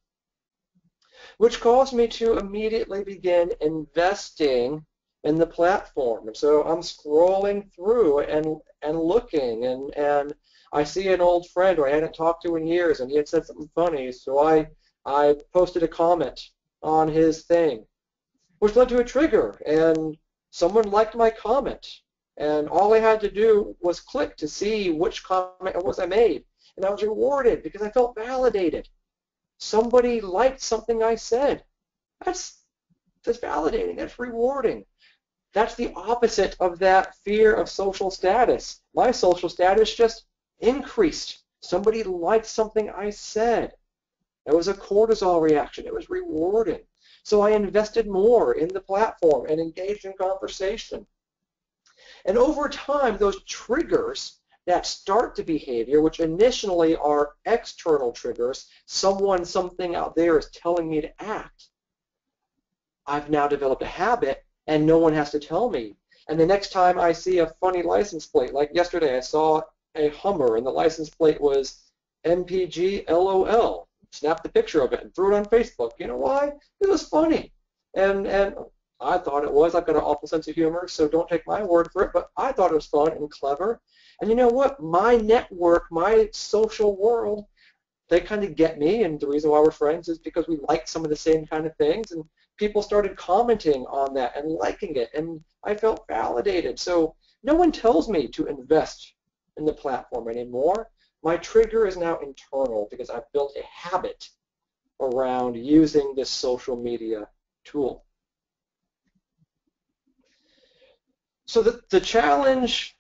Which caused me to immediately begin investing in the platform. And so I'm scrolling through and, and looking and, and I see an old friend who I hadn't talked to in years and he had said something funny. So I, I posted a comment on his thing, which led to a trigger and someone liked my comment. And all I had to do was click to see which comment it was I made. And I was rewarded because I felt validated. Somebody liked something I said. That's, that's validating. That's rewarding. That's the opposite of that fear of social status. My social status just increased. Somebody liked something I said. It was a cortisol reaction. It was rewarding. So I invested more in the platform and engaged in conversation. And over time, those triggers that start the behavior, which initially are external triggers, someone, something out there is telling me to act, I've now developed a habit and no one has to tell me. And the next time I see a funny license plate, like yesterday I saw a Hummer and the license plate was MPG LOL. Snapped the picture of it and threw it on Facebook. You know why? It was funny. And and I thought it was. I've got an awful sense of humor, so don't take my word for it, but I thought it was fun and clever. And you know what? My network, my social world, they kind of get me, and the reason why we're friends is because we like some of the same kind of things, and people started commenting on that and liking it, and I felt validated. So no one tells me to invest in the platform anymore. My trigger is now internal because I've built a habit around using this social media tool. So the, the challenge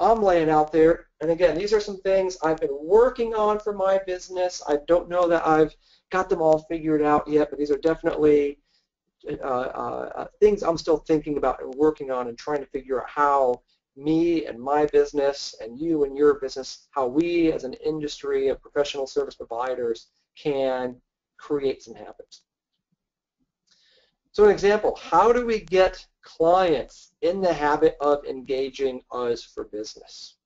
I'm laying out there, and again, these are some things I've been working on for my business. I don't know that I've got them all figured out yet, but these are definitely uh, uh, uh, things I'm still thinking about and working on and trying to figure out how me and my business and you and your business, how we as an industry of professional service providers can create some habits. So an example, how do we get clients in the habit of engaging us for business?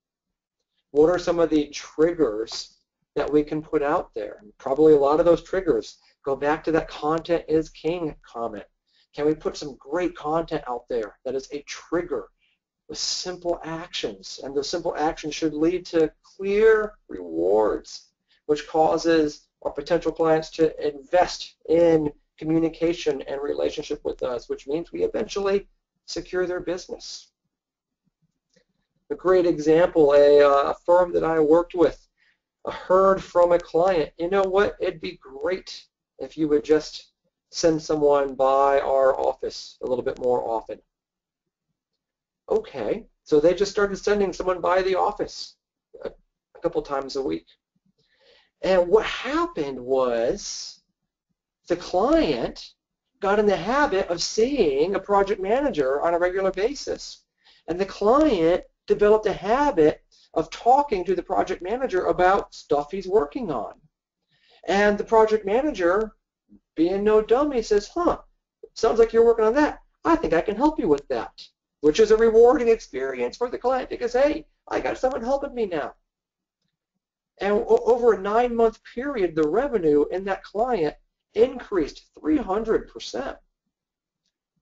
What are some of the triggers that we can put out there? Probably a lot of those triggers go back to that content is king comment. Can we put some great content out there that is a trigger with simple actions? And those simple actions should lead to clear rewards, which causes our potential clients to invest in communication and relationship with us, which means we eventually secure their business. A great example, a, uh, firm that I worked with heard from a client, you know what, it'd be great if you would just send someone by our office a little bit more often. Okay, so they just started sending someone by the office a, a couple times a week. And what happened was the client got in the habit of seeing a project manager on a regular basis. And the client developed a habit of talking to the project manager about stuff he's working on. And the project manager, being no dummy, says, huh, sounds like you're working on that. I think I can help you with that, which is a rewarding experience for the client because, hey, I got someone helping me now. And over a nine-month period, the revenue in that client increased 300%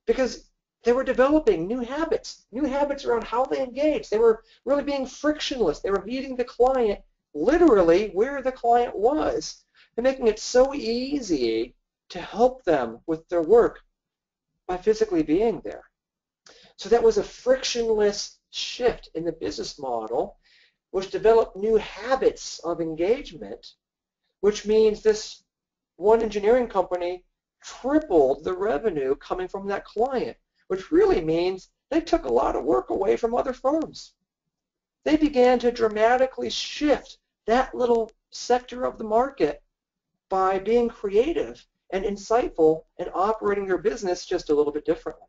because they were developing new habits, new habits around how they engage. They were really being frictionless. They were meeting the client literally where the client was and making it so easy to help them with their work by physically being there. So that was a frictionless shift in the business model, which developed new habits of engagement, which means this one engineering company tripled the revenue coming from that client, which really means they took a lot of work away from other firms. They began to dramatically shift that little sector of the market by being creative and insightful and operating their business just a little bit differently.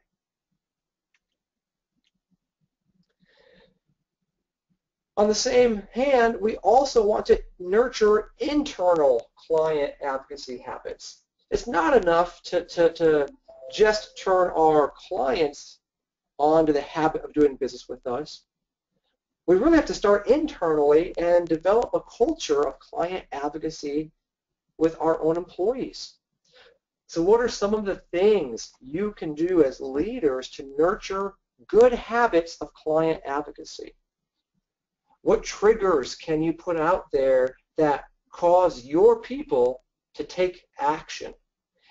On the same hand, we also want to nurture internal client advocacy habits. It's not enough to, to, to just turn our clients onto the habit of doing business with us. we really have to start internally and develop a culture of client advocacy with our own employees. So what are some of the things you can do as leaders to nurture good habits of client advocacy? What triggers can you put out there that cause your people to take action?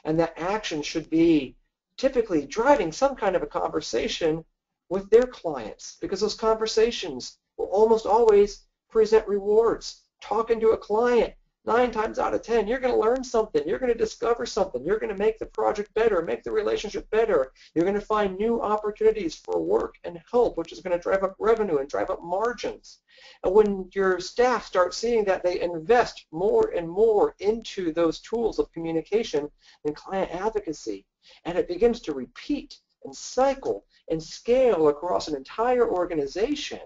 And that action should be typically driving some kind of a conversation with their clients because those conversations will almost always present rewards. Talking to a client, nine times out of ten, you're going to learn something. You're going to discover something. You're going to make the project better, make the relationship better. You're going to find new opportunities for work and help, which is going to drive up revenue and drive up margins. And when your staff start seeing that they invest more and more into those tools of communication and client advocacy, and it begins to repeat and cycle and scale across an entire organization,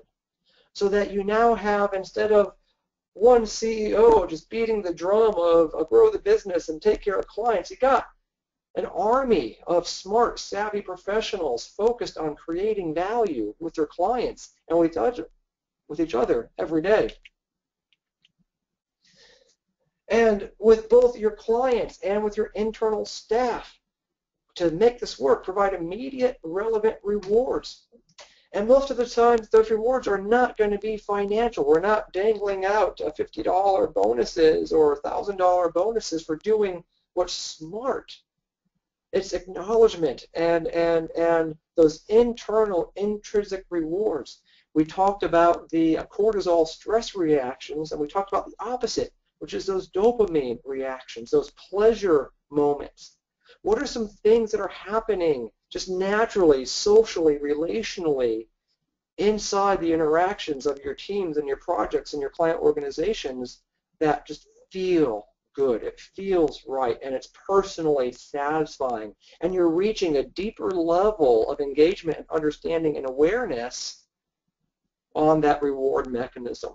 so that you now have, instead of one CEO just beating the drum of, of grow the business and take care of clients, you got an army of smart, savvy professionals focused on creating value with their clients and with each other, with each other every day. And with both your clients and with your internal staff to make this work, provide immediate, relevant rewards and most of the time, those rewards are not going to be financial. We're not dangling out uh, $50 bonuses or $1,000 bonuses for doing what's smart. It's acknowledgement and, and, and those internal intrinsic rewards. We talked about the cortisol stress reactions, and we talked about the opposite, which is those dopamine reactions, those pleasure moments. What are some things that are happening just naturally, socially, relationally, inside the interactions of your teams and your projects and your client organizations that just feel good. It feels right and it's personally satisfying. And you're reaching a deeper level of engagement and understanding and awareness on that reward mechanism.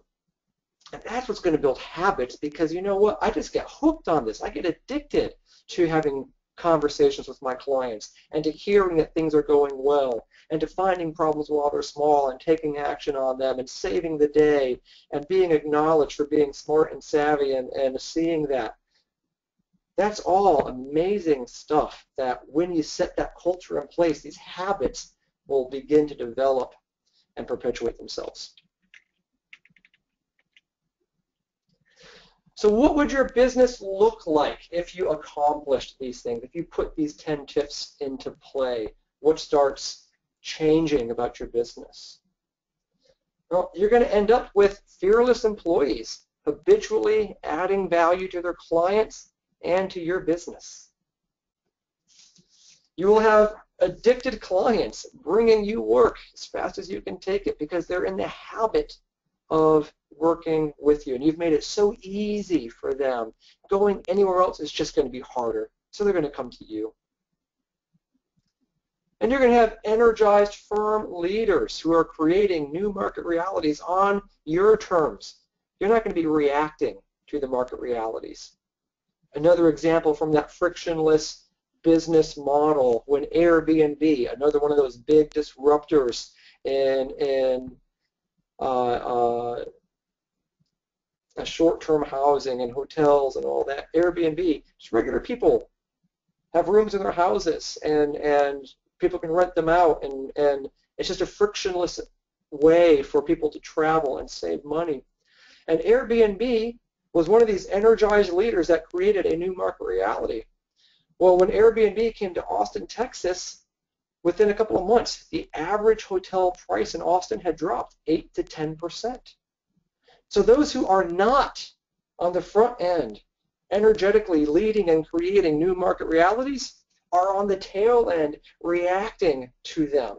And that's what's going to build habits because you know what? I just get hooked on this. I get addicted to having conversations with my clients and to hearing that things are going well and to finding problems while they're small and taking action on them and saving the day and being acknowledged for being smart and savvy and, and seeing that. That's all amazing stuff that when you set that culture in place, these habits will begin to develop and perpetuate themselves. So what would your business look like if you accomplished these things, if you put these 10 tips into play? What starts changing about your business? Well, you're going to end up with fearless employees, habitually adding value to their clients and to your business. You will have addicted clients bringing you work as fast as you can take it because they're in the habit of working with you. And you've made it so easy for them. Going anywhere else is just going to be harder. So they're going to come to you. And you're going to have energized firm leaders who are creating new market realities on your terms. You're not going to be reacting to the market realities. Another example from that frictionless business model when Airbnb, another one of those big disruptors in, in uh, uh, short-term housing and hotels and all that. Airbnb, just regular people have rooms in their houses and and people can rent them out and and it's just a frictionless way for people to travel and save money. And Airbnb was one of these energized leaders that created a new market reality. Well, when Airbnb came to Austin, Texas, within a couple of months, the average hotel price in Austin had dropped 8 to 10 percent. So those who are not on the front end, energetically leading and creating new market realities, are on the tail end reacting to them.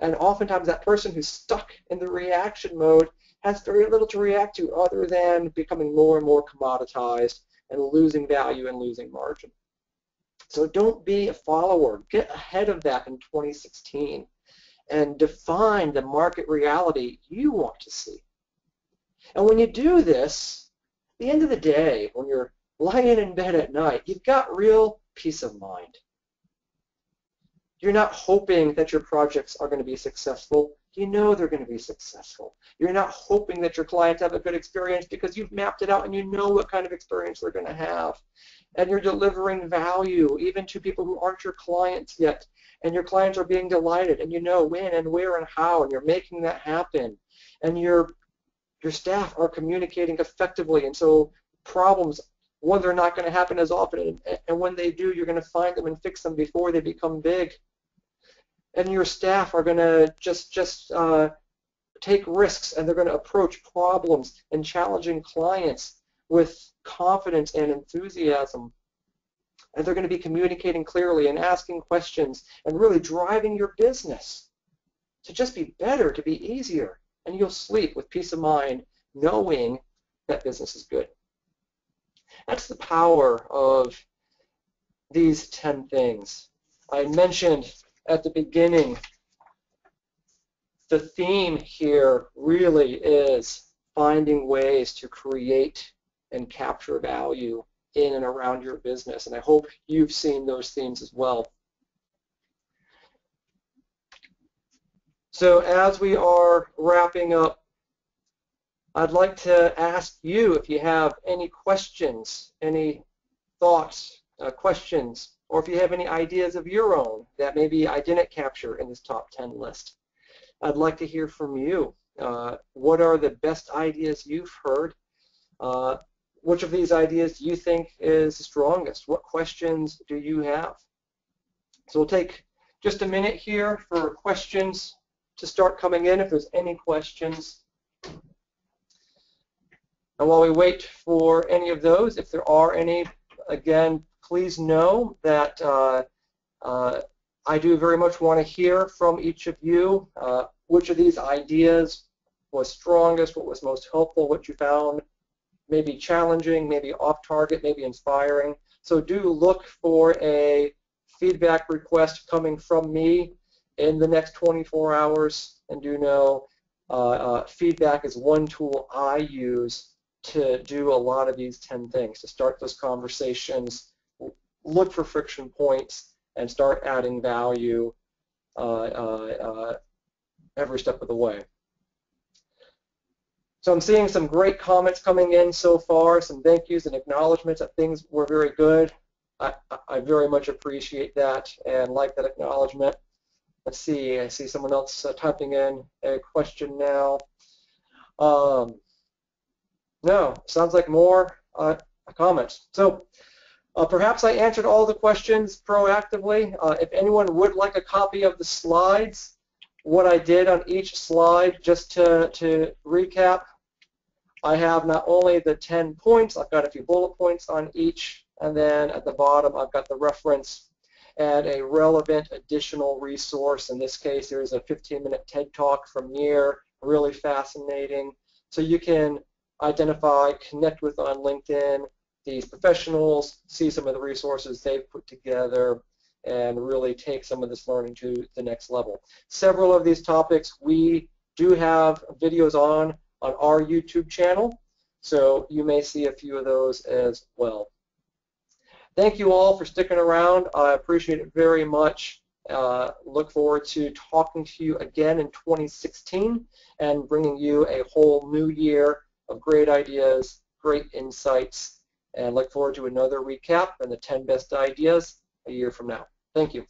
And oftentimes that person who's stuck in the reaction mode has very little to react to other than becoming more and more commoditized and losing value and losing margin. So don't be a follower. Get ahead of that in 2016 and define the market reality you want to see. And when you do this, at the end of the day, when you're lying in bed at night, you've got real peace of mind. You're not hoping that your projects are going to be successful. You know they're going to be successful. You're not hoping that your clients have a good experience because you've mapped it out and you know what kind of experience they're going to have. And you're delivering value even to people who aren't your clients yet. And your clients are being delighted and you know when and where and how and you're making that happen. And your your staff are communicating effectively and so problems one, they're not going to happen as often, and, and when they do, you're going to find them and fix them before they become big. And your staff are going to just just uh, take risks, and they're going to approach problems and challenging clients with confidence and enthusiasm. And they're going to be communicating clearly and asking questions and really driving your business to just be better, to be easier. And you'll sleep with peace of mind knowing that business is good. That's the power of these 10 things. I mentioned at the beginning the theme here really is finding ways to create and capture value in and around your business. And I hope you've seen those themes as well. So as we are wrapping up I'd like to ask you if you have any questions, any thoughts, uh, questions, or if you have any ideas of your own that maybe I didn't capture in this top 10 list. I'd like to hear from you. Uh, what are the best ideas you've heard? Uh, which of these ideas do you think is the strongest? What questions do you have? So we'll take just a minute here for questions to start coming in if there's any questions. And while we wait for any of those, if there are any, again, please know that uh, uh, I do very much want to hear from each of you uh, which of these ideas was strongest, what was most helpful, what you found maybe challenging, maybe off target, maybe inspiring. So do look for a feedback request coming from me in the next 24 hours and do know uh, uh, feedback is one tool I use to do a lot of these 10 things, to start those conversations, look for friction points, and start adding value uh, uh, uh, every step of the way. So I'm seeing some great comments coming in so far, some thank yous and acknowledgments that things were very good. I, I very much appreciate that and like that acknowledgement. Let's see, I see someone else uh, typing in a question now. Um, no, sounds like more uh, comments. So uh, perhaps I answered all the questions proactively. Uh, if anyone would like a copy of the slides, what I did on each slide, just to, to recap, I have not only the 10 points, I've got a few bullet points on each, and then at the bottom I've got the reference and a relevant additional resource. In this case, there's a 15-minute TED Talk from Nir, really fascinating. So you can identify, connect with on LinkedIn these professionals, see some of the resources they've put together, and really take some of this learning to the next level. Several of these topics we do have videos on on our YouTube channel, so you may see a few of those as well. Thank you all for sticking around. I appreciate it very much. Uh, look forward to talking to you again in 2016 and bringing you a whole new year of great ideas, great insights, and look forward to another recap and the 10 best ideas a year from now. Thank you.